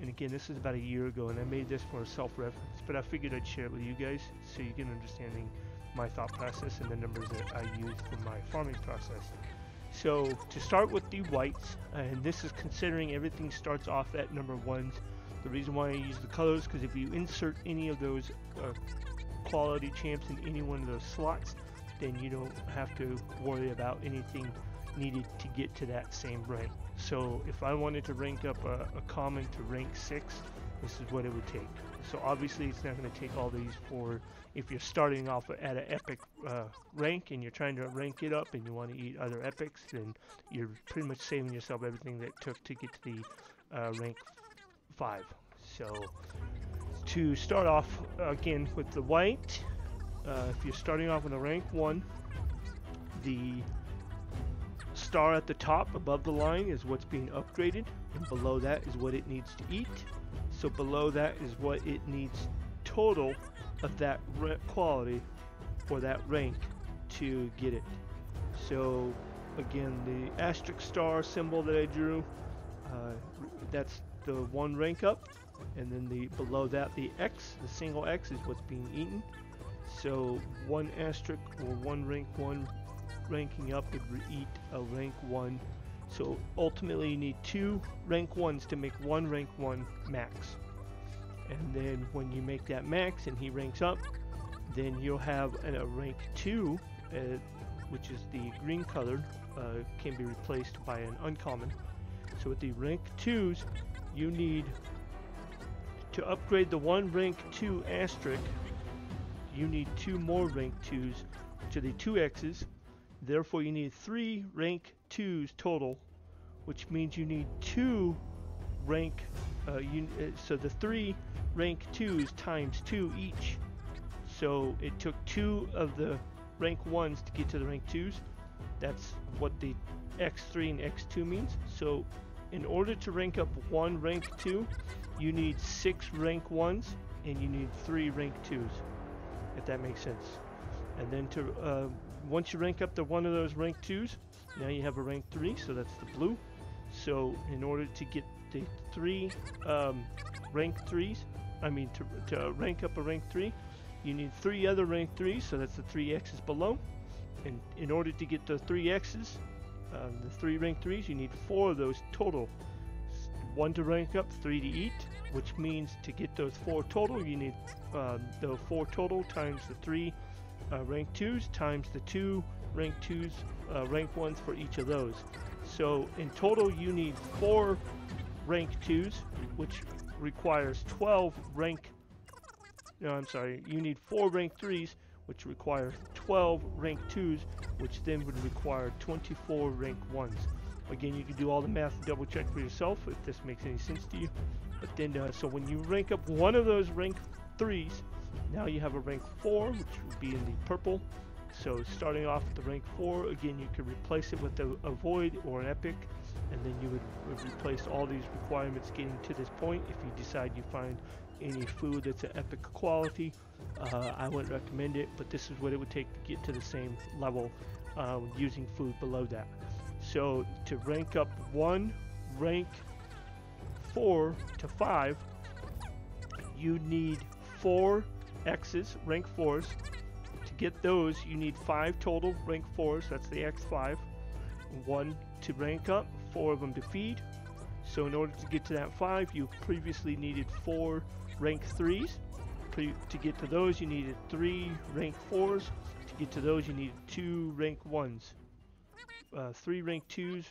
And again, this is about a year ago, and I made this for self-reference, but I figured I'd share it with you guys so you get an understanding my thought process and the numbers that I use for my farming process. So to start with the whites, and this is considering everything starts off at number ones. The reason why I use the colors, because if you insert any of those uh, quality champs in any one of those slots, then you don't have to worry about anything needed to get to that same rank. So if I wanted to rank up a, a common to rank 6, this is what it would take. So obviously it's not going to take all these for if you're starting off at an epic uh, rank and you're trying to rank it up and you want to eat other epics, then you're pretty much saving yourself everything that took to get to the uh, rank 5. So to start off again with the white, uh, if you're starting off with a rank 1, the star at the top above the line is what's being upgraded and below that is what it needs to eat. So below that is what it needs total of that quality or that rank to get it. So again, the asterisk star symbol that I drew, uh, that's the one rank up, and then the below that the X, the single X is what's being eaten. So one asterisk or one rank one ranking up would eat a rank one. So ultimately you need two rank ones to make one rank one max and then when you make that max and he ranks up then you'll have an, a rank 2 uh, which is the green colored uh, can be replaced by an uncommon so with the rank 2s you need to upgrade the one rank 2 asterisk you need two more rank 2s to the 2x's therefore you need three rank 2s total which means you need two rank uh, you, uh, so the three rank 2s times 2 each. So it took two of the rank 1s to get to the rank 2s. That's what the X3 and X2 means. So in order to rank up one rank 2, you need six rank 1s and you need three rank 2s, if that makes sense. And then to uh, once you rank up to one of those rank 2s, now you have a rank 3, so that's the blue. So in order to get the three um, rank 3s, I mean, to, to rank up a rank 3, you need three other rank 3s, so that's the three X's below. And in order to get the three X's, um, the three rank 3s, you need four of those total. One to rank up, three to eat, which means to get those four total, you need uh, the four total times the three uh, rank 2s times the two rank 2s, uh, rank 1s for each of those. So in total, you need four rank 2s, which requires 12 rank no I'm sorry you need 4 rank 3s which require 12 rank 2s which then would require 24 rank 1s again you can do all the math and double check for yourself if this makes any sense to you but then uh, so when you rank up one of those rank 3s now you have a rank 4 which would be in the purple. So starting off with the rank 4 again you can replace it with a, a void or an epic and then you would, would replace all these requirements getting to this point. If you decide you find any food that's an epic quality uh, I wouldn't recommend it but this is what it would take to get to the same level uh, using food below that. So to rank up one rank 4 to 5 you need 4 X's rank 4s to get those you need 5 total rank 4s that's the X5 1 to rank up four of them to feed. So in order to get to that five, you previously needed four rank threes. Pre to get to those, you needed three rank fours. To get to those, you needed two rank ones. Uh, three rank twos,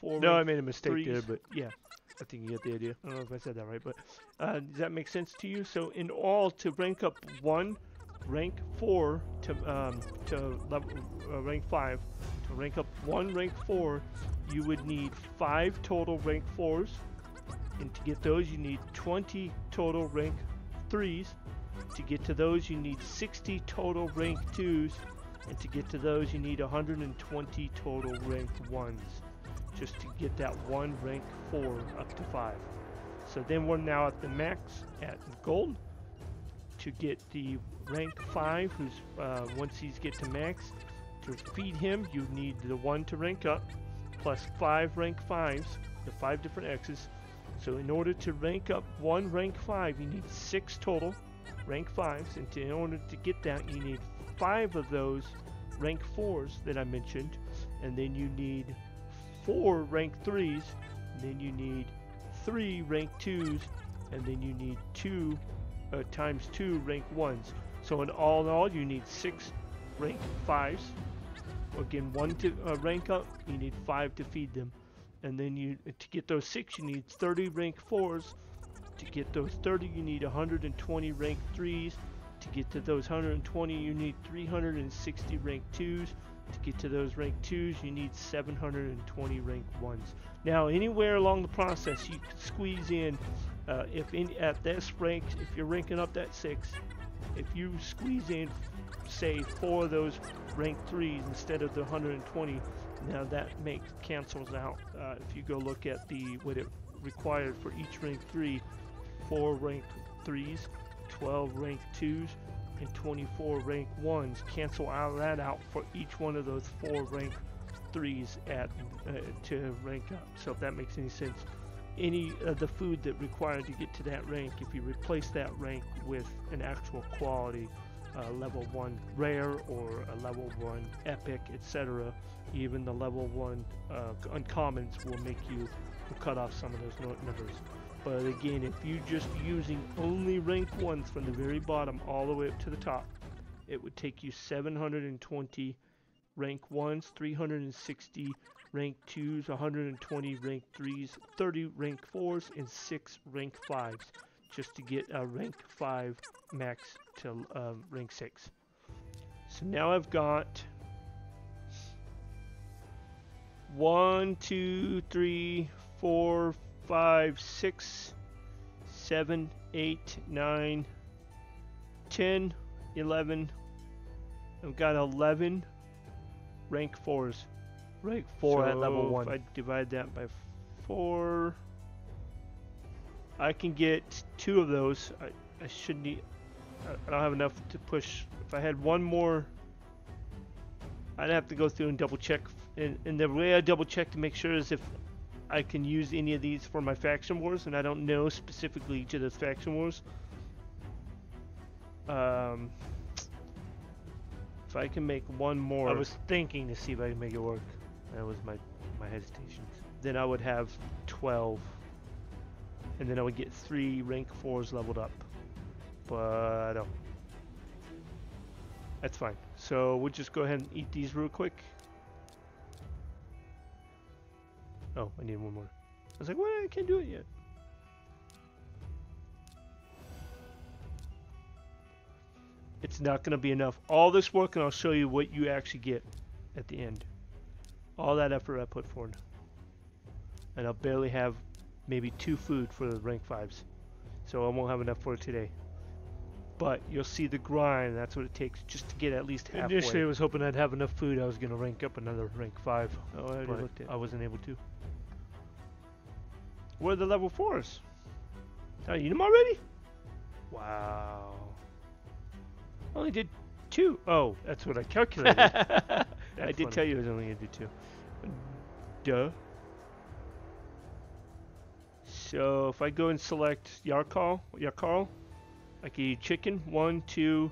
four. No, I made a mistake threes. there, but yeah, I think you get the idea. I don't know if I said that right, but uh, does that make sense to you? So in all, to rank up one rank four to um, to level uh, rank five, to rank up one rank four, you would need 5 total rank 4s. And to get those, you need 20 total rank 3s. To get to those, you need 60 total rank 2s. And to get to those, you need 120 total rank 1s. Just to get that one rank 4 up to 5. So then we're now at the max at gold. To get the rank 5, who's uh, once he's get to max, to feed him, you need the 1 to rank up plus 5 rank 5s, the 5 different X's. So in order to rank up one rank 5, you need 6 total rank 5s, and to, in order to get that, you need 5 of those rank 4s that I mentioned, and then you need 4 rank 3s, then you need 3 rank 2s, and then you need 2 uh, times 2 rank 1s. So in all in all, you need 6 rank 5s, again one to uh, rank up you need five to feed them and then you to get those six you need 30 rank fours To get those 30, you need 120 rank 3s. To get to those 120, you need 360 rank 2s. To get to those rank 2s, you need 720 rank 1s. Now, anywhere along the process, you can squeeze in, uh, if in, at this rank, if you're ranking up that 6, if you squeeze in, say, four of those rank 3s instead of the 120, now that makes cancels out. Uh, if you go look at the what it required for each rank 3, 4 rank 3s, 12 rank 2s, and 24 rank 1s. Cancel out that out for each one of those 4 rank 3s at uh, to rank up. So if that makes any sense. Any of the food that required to get to that rank, if you replace that rank with an actual quality, uh, level 1 rare or a level 1 epic, etc. Even the level 1 uh, uncommons will make you cut off some of those numbers. But again, if you're just using only rank 1s from the very bottom all the way up to the top, it would take you 720 rank 1s, 360 rank 2s, 120 rank 3s, 30 rank 4s, and 6 rank 5s just to get a rank 5 max to um, rank 6. So now I've got one, two, three, four, five, six, seven, eight, nine, ten, eleven. I've got 11 rank 4s. Rank 4 so at level 1. If I divide that by 4, I can get two of those. I, I should need. I don't have enough to push. If I had one more, I'd have to go through and double check. And, and the way I double check to make sure is if I can use any of these for my faction wars, and I don't know specifically each of those faction wars. Um, if I can make one more, I was thinking to see if I can make it work. That was my my hesitation. Then I would have 12 and then I would get three rank 4s leveled up. But that's fine. So we'll just go ahead and eat these real quick. Oh, I need one more. I was like, what? I can't do it yet. It's not going to be enough. All this work, and I'll show you what you actually get at the end. All that effort I put forward. And I'll barely have maybe two food for the rank 5s. So I won't have enough for today. But you'll see the grind, that's what it takes just to get at least halfway. Initially I was hoping I'd have enough food, I was going to rank up another rank 5. Oh, I already looked at I wasn't able to. Where are the level 4s? Did I eat them already? Wow. Only did two. Oh, that's what I calculated. I did tell you I was only going to do two. Duh. So if I go and select Yarkal, Yarkal, I can eat chicken. One, two.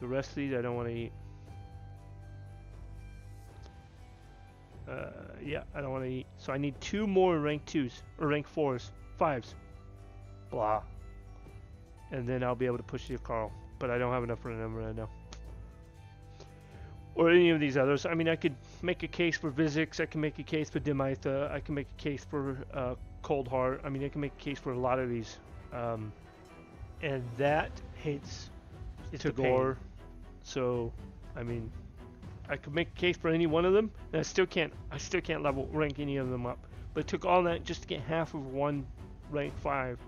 The rest of these I don't want to eat. Uh, yeah, I don't want to eat. So I need two more rank twos or rank fours, fives. Blah. And then I'll be able to push the Carl. But I don't have enough for them right now or any of these others. I mean, I could make a case for Visix, I can make a case for Dimitha, I can make a case for uh, Cold Heart. I mean, I can make a case for a lot of these. Um, and that hits it's Tagoar. So, I mean, I could make a case for any one of them, and I still can't. I still can't level rank any of them up. But it took all that just to get half of one rank five.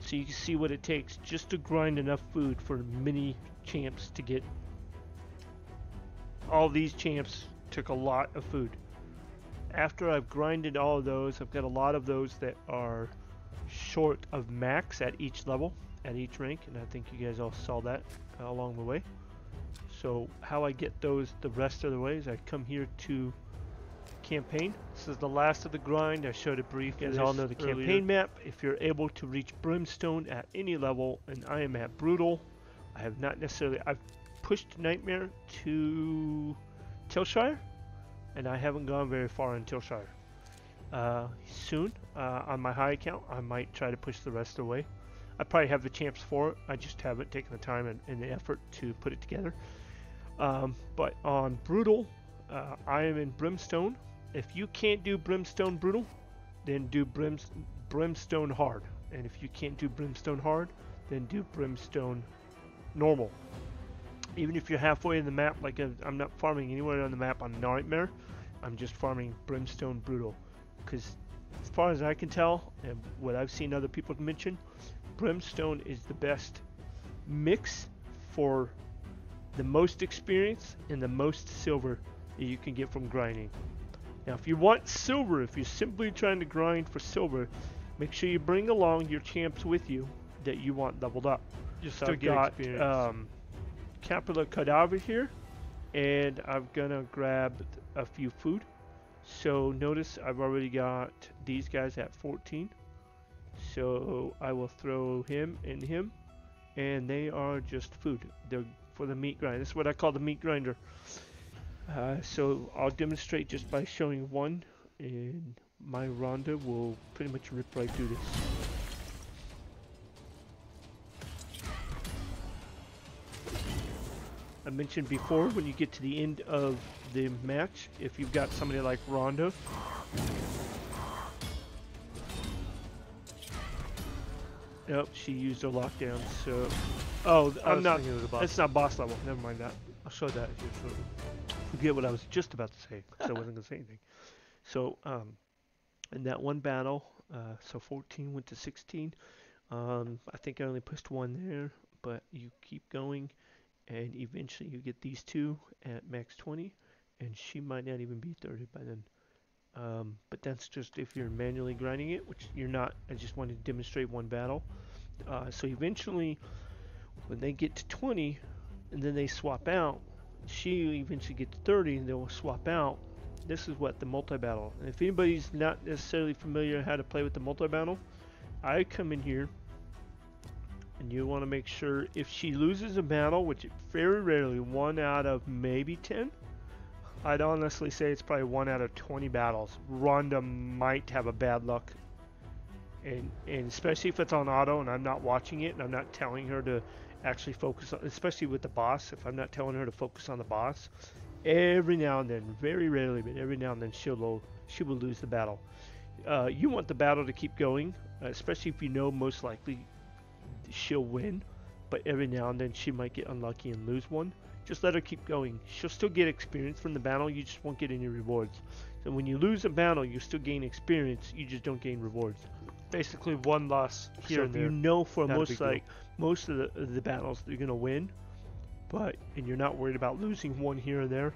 So you can see what it takes just to grind enough food for many champs to get all these champs took a lot of food. After I've grinded all of those, I've got a lot of those that are short of max at each level, at each rank, and I think you guys all saw that uh, along the way. So how I get those the rest of the way is I come here to campaign. This is the last of the grind. I showed it briefly. You guys all know the earlier. campaign map. If you're able to reach Brimstone at any level, and I am at Brutal, I have not necessarily, I've pushed Nightmare to Tilshire, and I haven't gone very far in Tilshire. Uh, soon, uh, on my high account, I might try to push the rest away. I probably have the champs for it. I just haven't taken the time and, and the effort to put it together. Um, but on Brutal, uh, I am in Brimstone. If you can't do Brimstone Brutal, then do Brims Brimstone Hard. And if you can't do Brimstone Hard, then do Brimstone Normal. Even if you're halfway in the map, like uh, I'm not farming anywhere on the map on Nightmare, I'm just farming Brimstone Brutal. Because as far as I can tell, and what I've seen other people mention, Brimstone is the best mix for the most experience and the most silver that you can get from grinding. Now, if you want silver, if you're simply trying to grind for silver, make sure you bring along your champs with you that you want doubled up. Just So I've got um, Capilla Cadaver here, and I'm gonna grab a few food. So notice I've already got these guys at 14. So I will throw him and him, and they are just food. They're for the meat grind. This is what I call the meat grinder. Uh, so I'll demonstrate just by showing one, and my Ronda will pretty much rip right through this. I mentioned before when you get to the end of the match, if you've got somebody like Ronda, Nope, she used her lockdown, so... Oh, I I'm not... thinking it boss. That's not boss level. Never mind that. I'll show that if you Forget what I was just about to say, so I wasn't going to say anything. So, um, in that one battle, uh, so 14 went to 16. Um, I think I only pushed one there, but you keep going, and eventually you get these two at max 20, and she might not even be 30 by then. Um, but that's just if you're manually grinding it, which you're not. I just wanted to demonstrate one battle. Uh, so eventually, when they get to 20, and then they swap out, she eventually gets 30 and they'll swap out. This is what the multi-battle. And if anybody's not necessarily familiar how to play with the multi-battle, I come in here and you want to make sure if she loses a battle, which it very rarely, one out of maybe 10, I'd honestly say it's probably one out of 20 battles. Ronda might have a bad luck. And, and especially if it's on auto and I'm not watching it and I'm not telling her to actually focus on, especially with the boss, if I'm not telling her to focus on the boss, every now and then, very rarely, but every now and then she'll she will lose the battle. Uh, you want the battle to keep going, uh, especially if you know most likely she'll win, but every now and then she might get unlucky and lose one. Just let her keep going. She'll still get experience from the battle, you just won't get any rewards. So when you lose a battle, you still gain experience, you just don't gain rewards. Basically, one loss here so and if you know for Not most like most of the the battles you're gonna win, but and you're not worried about losing one here and there,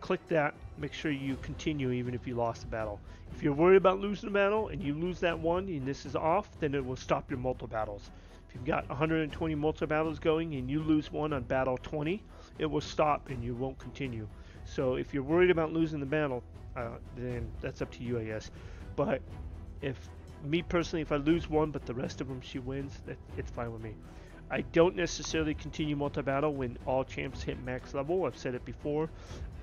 click that. Make sure you continue even if you lost a battle. If you're worried about losing a battle and you lose that one and this is off, then it will stop your multi battles. If you've got 120 multi battles going and you lose one on battle 20, it will stop and you won't continue. So if you're worried about losing the battle, uh, then that's up to you, I guess. But if me personally, if I lose one but the rest of them she wins, that, it's fine with me. I don't necessarily continue multi-battle when all champs hit max level. I've said it before.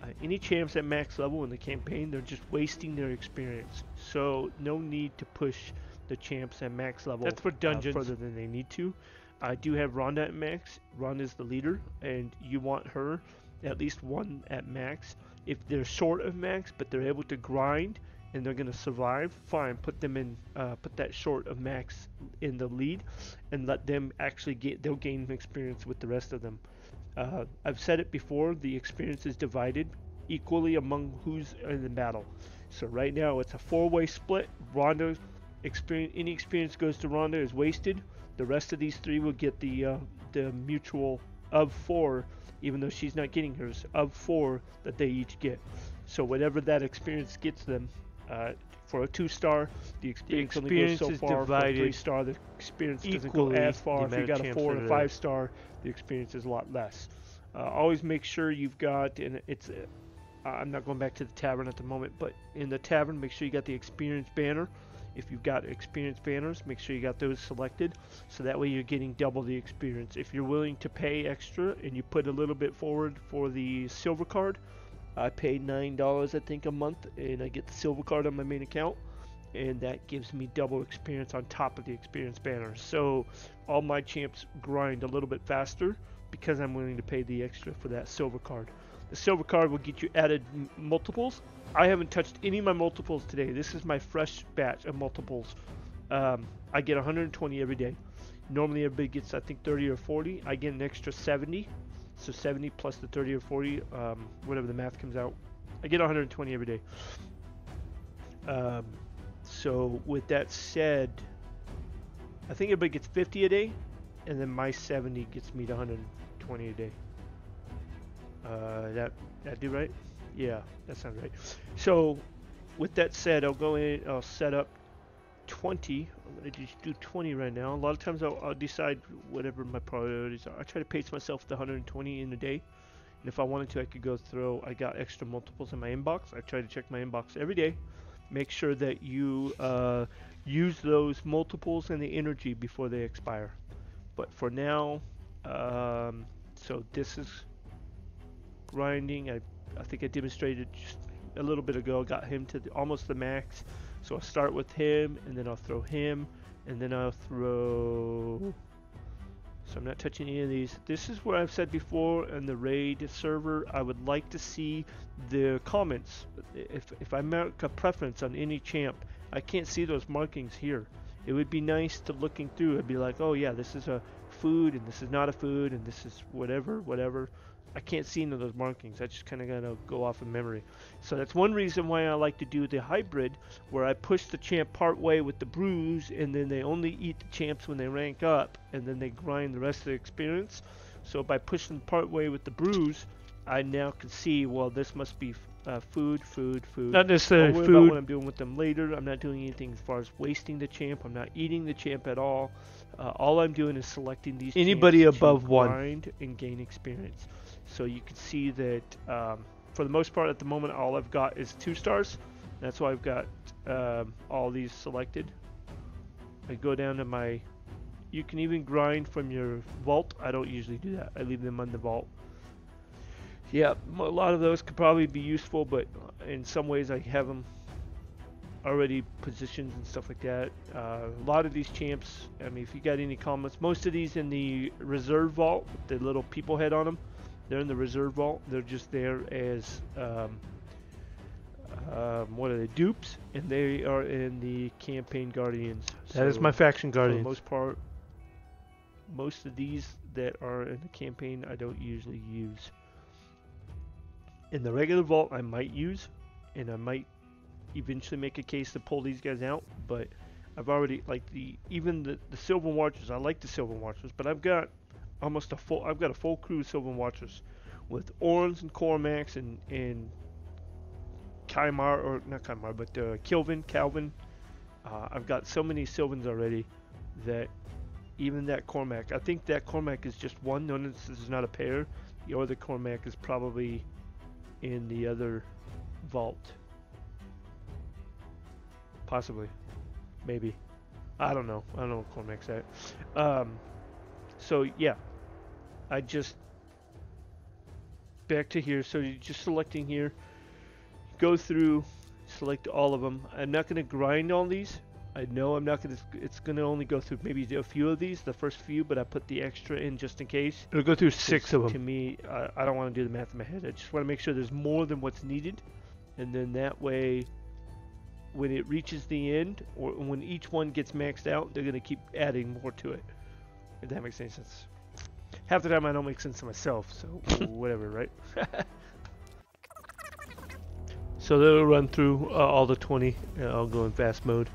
Uh, any champs at max level in the campaign, they're just wasting their experience. So no need to push the champs at max level. That's for uh, dungeons. further than they need to. I do have Ronda at max. Ronda's the leader, and you want her at least one at max. If they're short of max, but they're able to grind and they're gonna survive, fine. Put them in, uh, put that short of max in the lead, and let them actually get. They'll gain experience with the rest of them. Uh, I've said it before. The experience is divided equally among who's in the battle. So right now it's a four-way split. Ronda experience, any experience goes to Ronda is wasted. The rest of these three will get the uh, the mutual of four, even though she's not getting hers of four that they each get. So whatever that experience gets them, uh, for a two-star, the experience, only goes so far. For a three-star, the experience doesn't go as far. If you got a four that and a five-star, the experience is a lot less. Uh, always make sure you've got, and it's. Uh, I'm not going back to the tavern at the moment, but in the tavern, make sure you got the experience banner. If you've got experience banners, make sure you got those selected, so that way you're getting double the experience. If you're willing to pay extra and you put a little bit forward for the silver card, I pay nine dollars I think a month, and I get the silver card on my main account, and that gives me double experience on top of the experience banner. So all my champs grind a little bit faster because I'm willing to pay the extra for that silver card. The silver card will get you added multiples. I haven't touched any of my multiples today. This is my fresh batch of multiples. um, I get 120 every day. Normally everybody gets I think 30 or 40. I get an extra 70, so 70 plus the 30 or 40, um, whatever the math comes out. I get 120 every day. Um, so with that said, I think everybody gets 50 a day, and then my 70 gets me to 120 a day. Uh, that that do right? Yeah, that sounds right. So, with that said, I'll go in. I'll set up 20. I'm gonna just do 20 right now. A lot of times I'll, I'll decide whatever my priorities are. I try to pace myself to 120 in a day. And if I wanted to, I could go through. I got extra multiples in my inbox. I try to check my inbox every day. Make sure that you uh, use those multiples and the energy before they expire. But for now, um, so this is grinding. I, I think I demonstrated just a little bit ago. Got him to the, almost the max. So I'll start with him, and then I'll throw him, and then I'll throw. So I'm not touching any of these. This is where I've said before in the raid server, I would like to see the comments. If, if I mark a preference on any champ, I can't see those markings here. It would be nice to looking through and be like, oh yeah, this is a food, and this is not a food, and this is whatever, whatever. I can't see any of those markings. I just kind of gotta go off of memory. So that's one reason why I like to do the hybrid, where I push the champ part way with the brews, and then they only eat the champs when they rank up, and then they grind the rest of the experience. So by pushing part way with the brews, I now can see, well, this must be uh, food, food, food. Not necessarily Don't worry food. about what I'm doing with them later. I'm not doing anything as far as wasting the champ. I'm not eating the champ at all. Uh, all I'm doing is selecting these. Anybody to above one. grind and gain experience. So you can see that um, for the most part at the moment, all I've got is two stars. That's why I've got um, all these selected. I go down to my. You can even grind from your vault. I don't usually do that. I leave them on the vault. Yeah, a lot of those could probably be useful, but in some ways I have them already positioned and stuff like that. Uh, a lot of these champs, I mean, if you got any comments, most of these in the reserve vault, the little people head on them, they're in the reserve vault. They're just there as um, um, what are they dupes, and they are in the campaign guardians. That is So- my faction guardians. for the guardian. most part, most of these that are in the campaign I don't usually use. In the regular vault, I might use, and I might eventually make a case to pull these guys out. But I've already like the even the the Sylvan Watchers. I like the Sylvan Watchers, but I've got almost a full. I've got a full crew of Sylvan Watchers with Orns and Cormax and and Kaimar or not Kaimar, but uh, Kilvin, Calvin. Uh, I've got so many Sylvans already that even that Cormac, I think that Cormac is just one. No, this is not a pair. The other Cormac is probably in the other vault. Possibly. Maybe. I don't know. I don't know what Cormac's at. Um, so, yeah. I just. Back to here. So, you're just selecting here. Go through, select all of them. I'm not going to grind all these. I know I'm not going to. It's going to only go through maybe a few of these, the first few, but I put the extra in just in case. It'll go through six of them To me, I, I don't want to do the math in my head. I just want to make sure there's more than what's needed, and then that way, when it reaches the end, or when each one gets maxed out, they're gonna keep adding more to it. If that makes any sense. Half the time I don't make sense to myself, so whatever, right? so that'll run through uh, all the 20. Uh, I'll go in fast mode,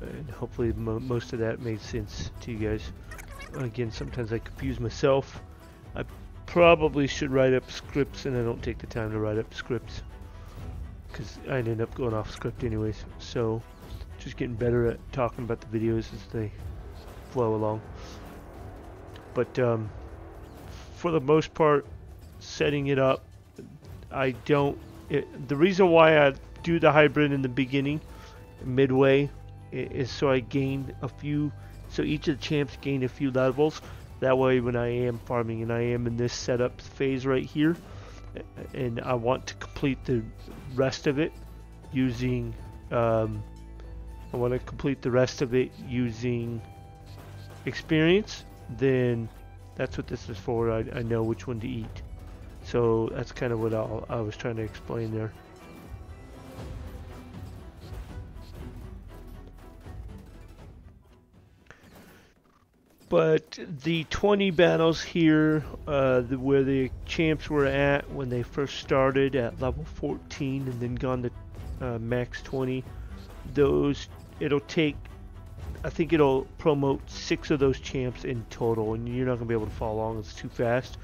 and hopefully mo- most of that made sense to you guys. Again, sometimes I confuse myself. I probably should write up scripts, and I don't take the time to write up scripts because I end up going off script anyways. So, just getting better at talking about the videos as they flow along. But um, for the most part, setting it up, I don't. It, the reason why I do the hybrid in the beginning, midway, is so I gain a few. So each of the champs gain a few levels. That way, when I am farming and I am in this setup phase right here, and I want to complete the rest of it using. Um, I want to complete the rest of it using experience. Then that's what this is for. I, I know which one to eat. So that's kind of what I'll, I was trying to explain there. But the 20 battles here, uh, the, where the champs were at when they first started at level 14 and then gone to uh, max 20, those it'll take. I think it'll promote six of those champs in total, and you're not gonna be able to follow along. It's too fast.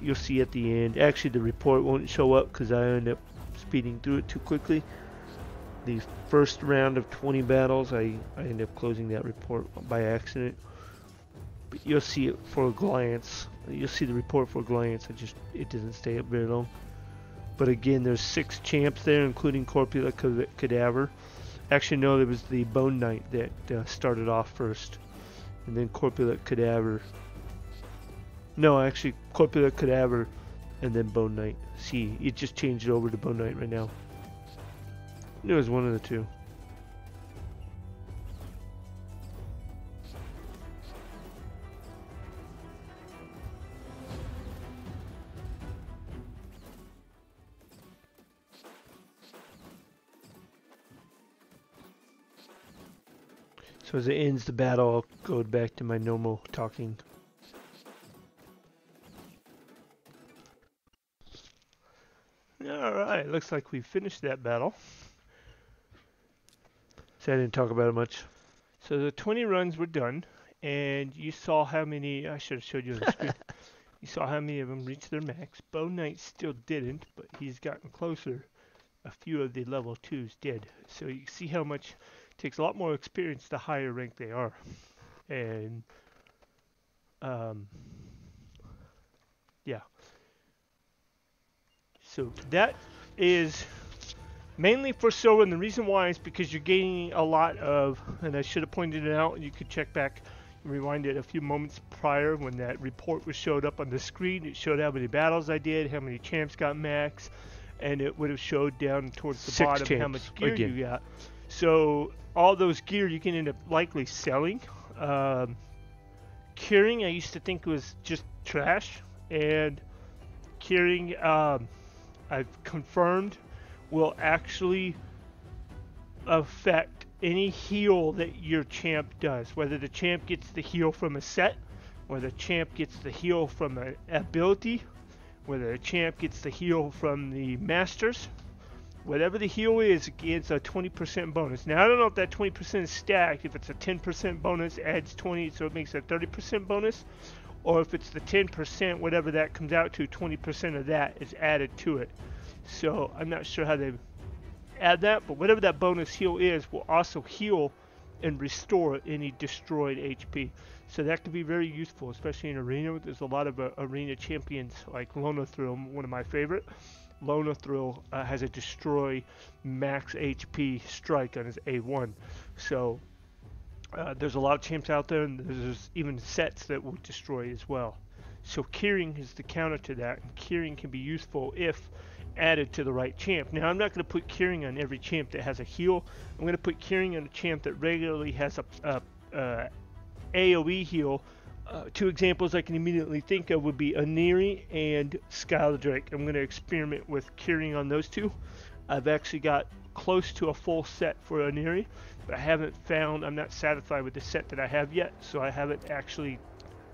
You'll see at the end. Actually, the report won't show up because I end up speeding through it too quickly. The first round of 20 battles, I, I end up closing that report by accident but you'll see it for a glance. You'll see the report for a glance. It just it doesn't stay up very long. But again, there's six champs there, including Corpulent Cadaver. Actually, no, it was the Bone Knight that uh, started off first, and then Corpulent Cadaver. No, actually, Corpulent Cadaver, and then Bone Knight. See, it just changed over to Bone Knight right now. It was one of the two. So as it ends the battle, I'll go back to my normal talking. Alright, looks like we finished that battle. So I didn't talk about it much. So the 20 runs were done, and you saw how many, I should have showed you on the screen. you saw how many of them reached their max. Bone Knight still didn't, but he's gotten closer. A few of the level 2s did. So you see how much takes a lot more experience the higher rank they are. And um, yeah. So that is mainly for silver, and the reason why is because you're gaining a lot of, and I should have pointed it out, you could check back rewind it a few moments prior when that report was showed up on the screen. It showed how many battles I did, how many champs got max, and it would have showed down towards the Six bottom how much gear again. you got. So all those gear you can end up likely selling. Um, curing I used to think was just trash, and curing um, I've confirmed will actually affect any heal that your champ does. Whether the champ gets the heal from a set, whether the champ gets the heal from an ability, whether the champ gets the heal from the masters, whatever the heal is, gets a 20% bonus. Now, I don't know if that 20% is stacked. If it's a 10% bonus, adds 20, so it makes a 30% bonus. Or if it's the 10%, whatever that comes out to, 20% of that is added to it. So I'm not sure how they add that, but whatever that bonus heal is will also heal and restore any destroyed HP. So that can be very useful, especially in arena. There's a lot of uh, arena champions like Lona Lonatharil, one of my favorite. Lonatharil uh, has a destroy max HP strike on his A1. So uh, there's a lot of champs out there, and there's even sets that will destroy as well. So Curing is the counter to that, and Curing can be useful if added to the right champ. Now I'm not going to put Curing on every champ that has a heal. I'm going to put Curing on a champ that regularly has a, a, a AOE heal. Uh, two examples I can immediately think of would be Aniri and Skylar. I'm going to experiment with Curing on those two. I've actually got close to a full set for Aniri, but I haven't found, I'm not satisfied with the set that I have yet, so I haven't actually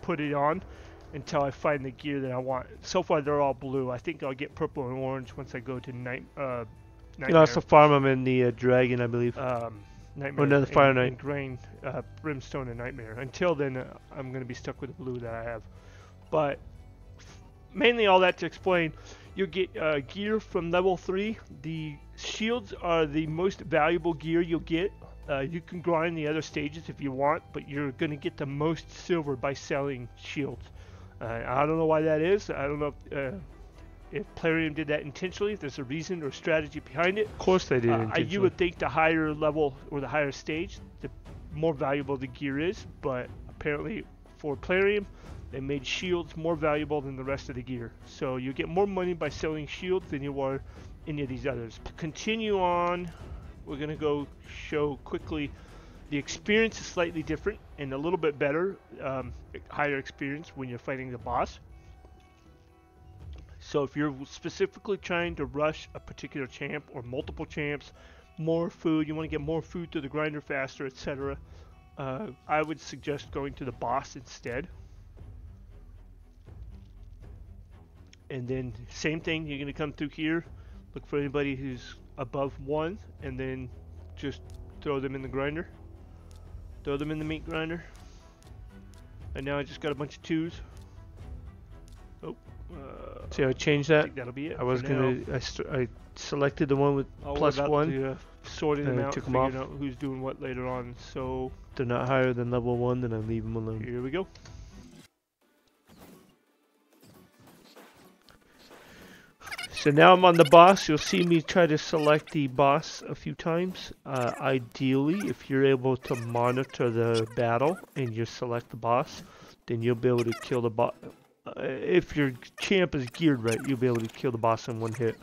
put it on until I find the gear that I want. So far, they're all blue. I think I'll get purple and orange once I go to night. Uh, You can also farm them in the uh, dragon, I believe. um, Nightmare. the and- Fire Knight. and Grain, uh, Brimstone, and Nightmare. Until then, uh, I'm going to be stuck with the blue that I have. But mainly all that to explain, you'll get uh, gear from level 3. The shields are the most valuable gear you'll get. Uh, you can grind the other stages if you want, but you're going to get the most silver by selling shields. Uh, I don't know why that is. I don't know if, uh, if Plarium did that intentionally, if there's a reason or strategy behind it. Of course they did. Uh, you would think the higher level or the higher stage, the more valuable the gear is, but apparently for Plarium, they made shields more valuable than the rest of the gear. So you get more money by selling shields than you are any of these others. Continue on, we're going to go show quickly. The experience is slightly different and a little bit better, um, higher experience when you're fighting the boss. So if you're specifically trying to rush a particular champ or multiple champs, more food, you want to get more food through the grinder faster, etc. uh, I would suggest going to the boss instead. And then same thing, you're gonna come through here, look for anybody who's above one, and then just throw them in the grinder. Throw them in the meat grinder. And now I just got a bunch of twos. Oh, See, I changed I that. think that'll be it. I was gonna. I, st- I selected the one with I'll plus one. the, uh, sorting them I out, took 'em figuring off. out who's doing what later on. So they're not higher than level one, then I leave them alone. here we go. So now I'm on the boss. You'll see me try to select the boss a few times. Uh, ideally, if you're able to monitor the battle and you select the boss, then you'll be able to kill the boss. Uh, if your champ is geared right, you'll be able to kill the boss in one hit.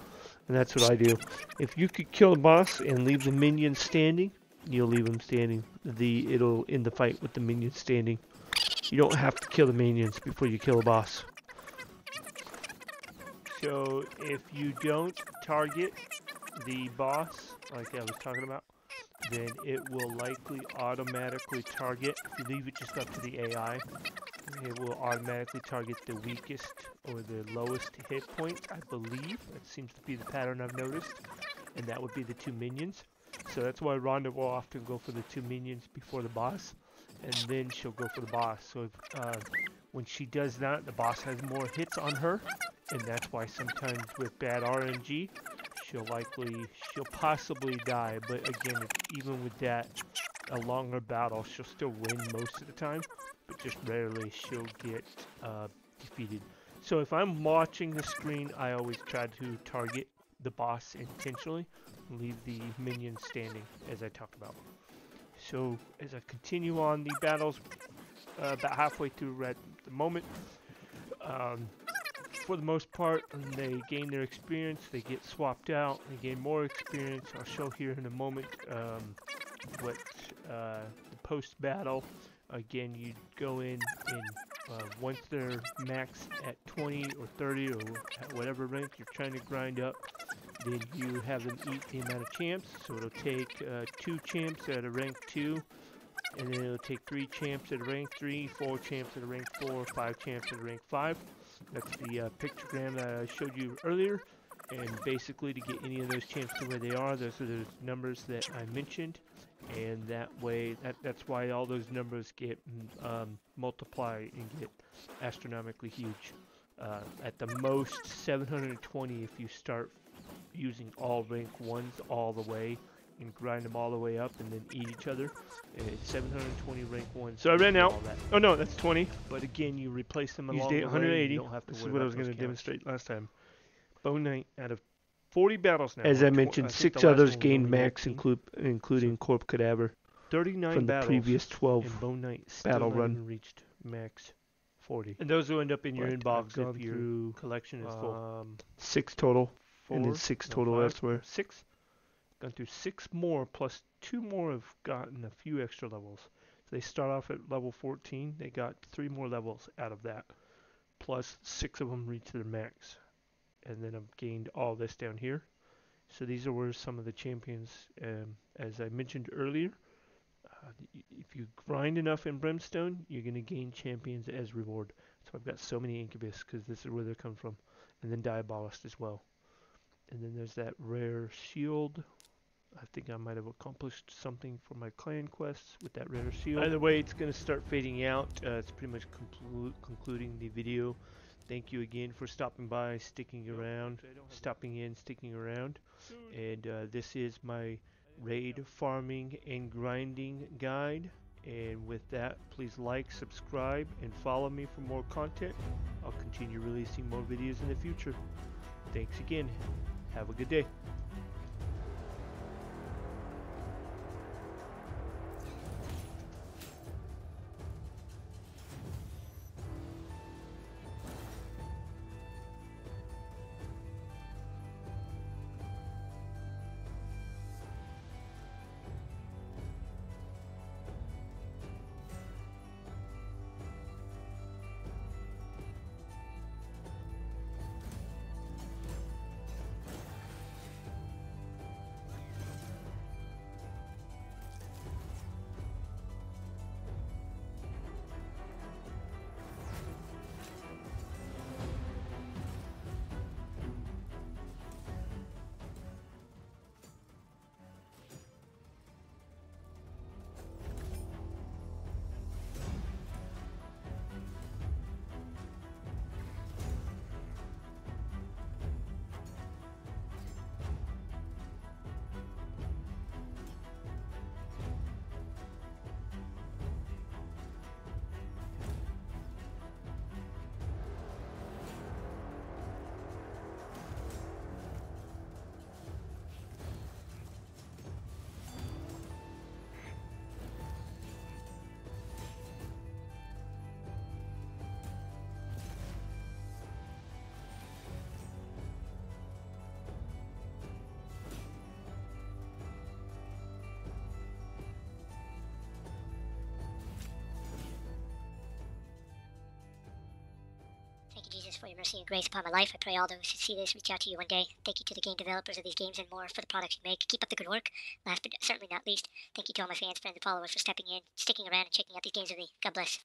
And that's what I do. If you could kill the boss and leave the minions standing, you'll leave them standing. The It'll end the fight with the minions standing. You don't have to kill the minions before you kill the boss. So if you don't target the boss, like I was talking about, then it will likely automatically target. If you leave it just up to the AI, it will automatically target the weakest or the lowest hit point, I believe. That seems to be the pattern I've noticed. And that would be the two minions. So that's why Ronda will often go for the two minions before the boss. And then she'll go for the boss. So if, uh, when she does that, the boss has more hits on her and that's why sometimes with bad RNG, she'll likely, she'll possibly die. But again, even with that, a longer battle, she'll still win most of the time, but just rarely she'll get uh, defeated. So if I'm watching the screen, I always try to target the boss intentionally, leave the minions standing, as I talked about. So as I continue on, the battles uh, about halfway through at the moment. Um, for the most part, when they gain their experience, they get swapped out, they gain more experience. I'll show here in a moment um, what uh, the post battle. Again, you go in and uh, once they're max at 20 or 30 or whatever rank you're trying to grind up, then you have them eat the amount of champs. So it'll take uh, two champs at a rank 2, and then it'll take three champs at a rank 3, four champs at a rank 4, five champs at a rank 5. That's the uh, pictogram that I showed you earlier. And basically, to get any of those champs to where they are, those are the numbers that I mentioned. And that way, that, that's why all those numbers get um, multiply and get astronomically huge. Uh, at the most, 720 if you start using all rank ones all the way and grind them all the way up and then eat each other. And it's 720 rank 1. So I ran out. Oh no, that's 20. But again, you replace them Used along eight- the way. 180. You don't have to This is what I was going to demonstrate last time. Bone Knight out of 40 battles now. As I mentioned, think six others gained max, 19. include, including Corp Cadaver 39 from the battles. previous 12. and Bone Knight still battle not run. reached max 40. And those will end up in your But I've inbox if your collection is full. Um, Six total, four, and then six no, total five, elsewhere. Six. Gone through six more, plus two more have gotten a few extra levels. So they start off at level 14. They got three more levels out of that. Plus six of them reach their max. And then I've gained all this down here. So these are where some of the champions, um, as I mentioned earlier, uh, if you grind enough in Brimstone, you're going to gain champions as reward. So I've got so many Incubus because this is where they come from. And then Diabolist as well. And then there's that rare shield. I think I might have accomplished something for my clan quests with that rare shield. Either way, it's going to start fading out. Uh, it's pretty much conclu- concluding the video. Thank you again for stopping by, sticking around, stopping in, sticking around. And uh, this is my raid farming and grinding guide. And with that, please like, subscribe, and follow me for more content. I'll continue releasing more videos in the future. Thanks again. Have a good day. Jesus, for your mercy and grace upon my life. I pray all those who see this reach out to you one day. Thank you to the game developers of these games and more for the products you make. Keep up the good work. Last but certainly not least, thank you to all my fans, friends, and followers for stepping in, sticking around, and checking out these games with me. God bless.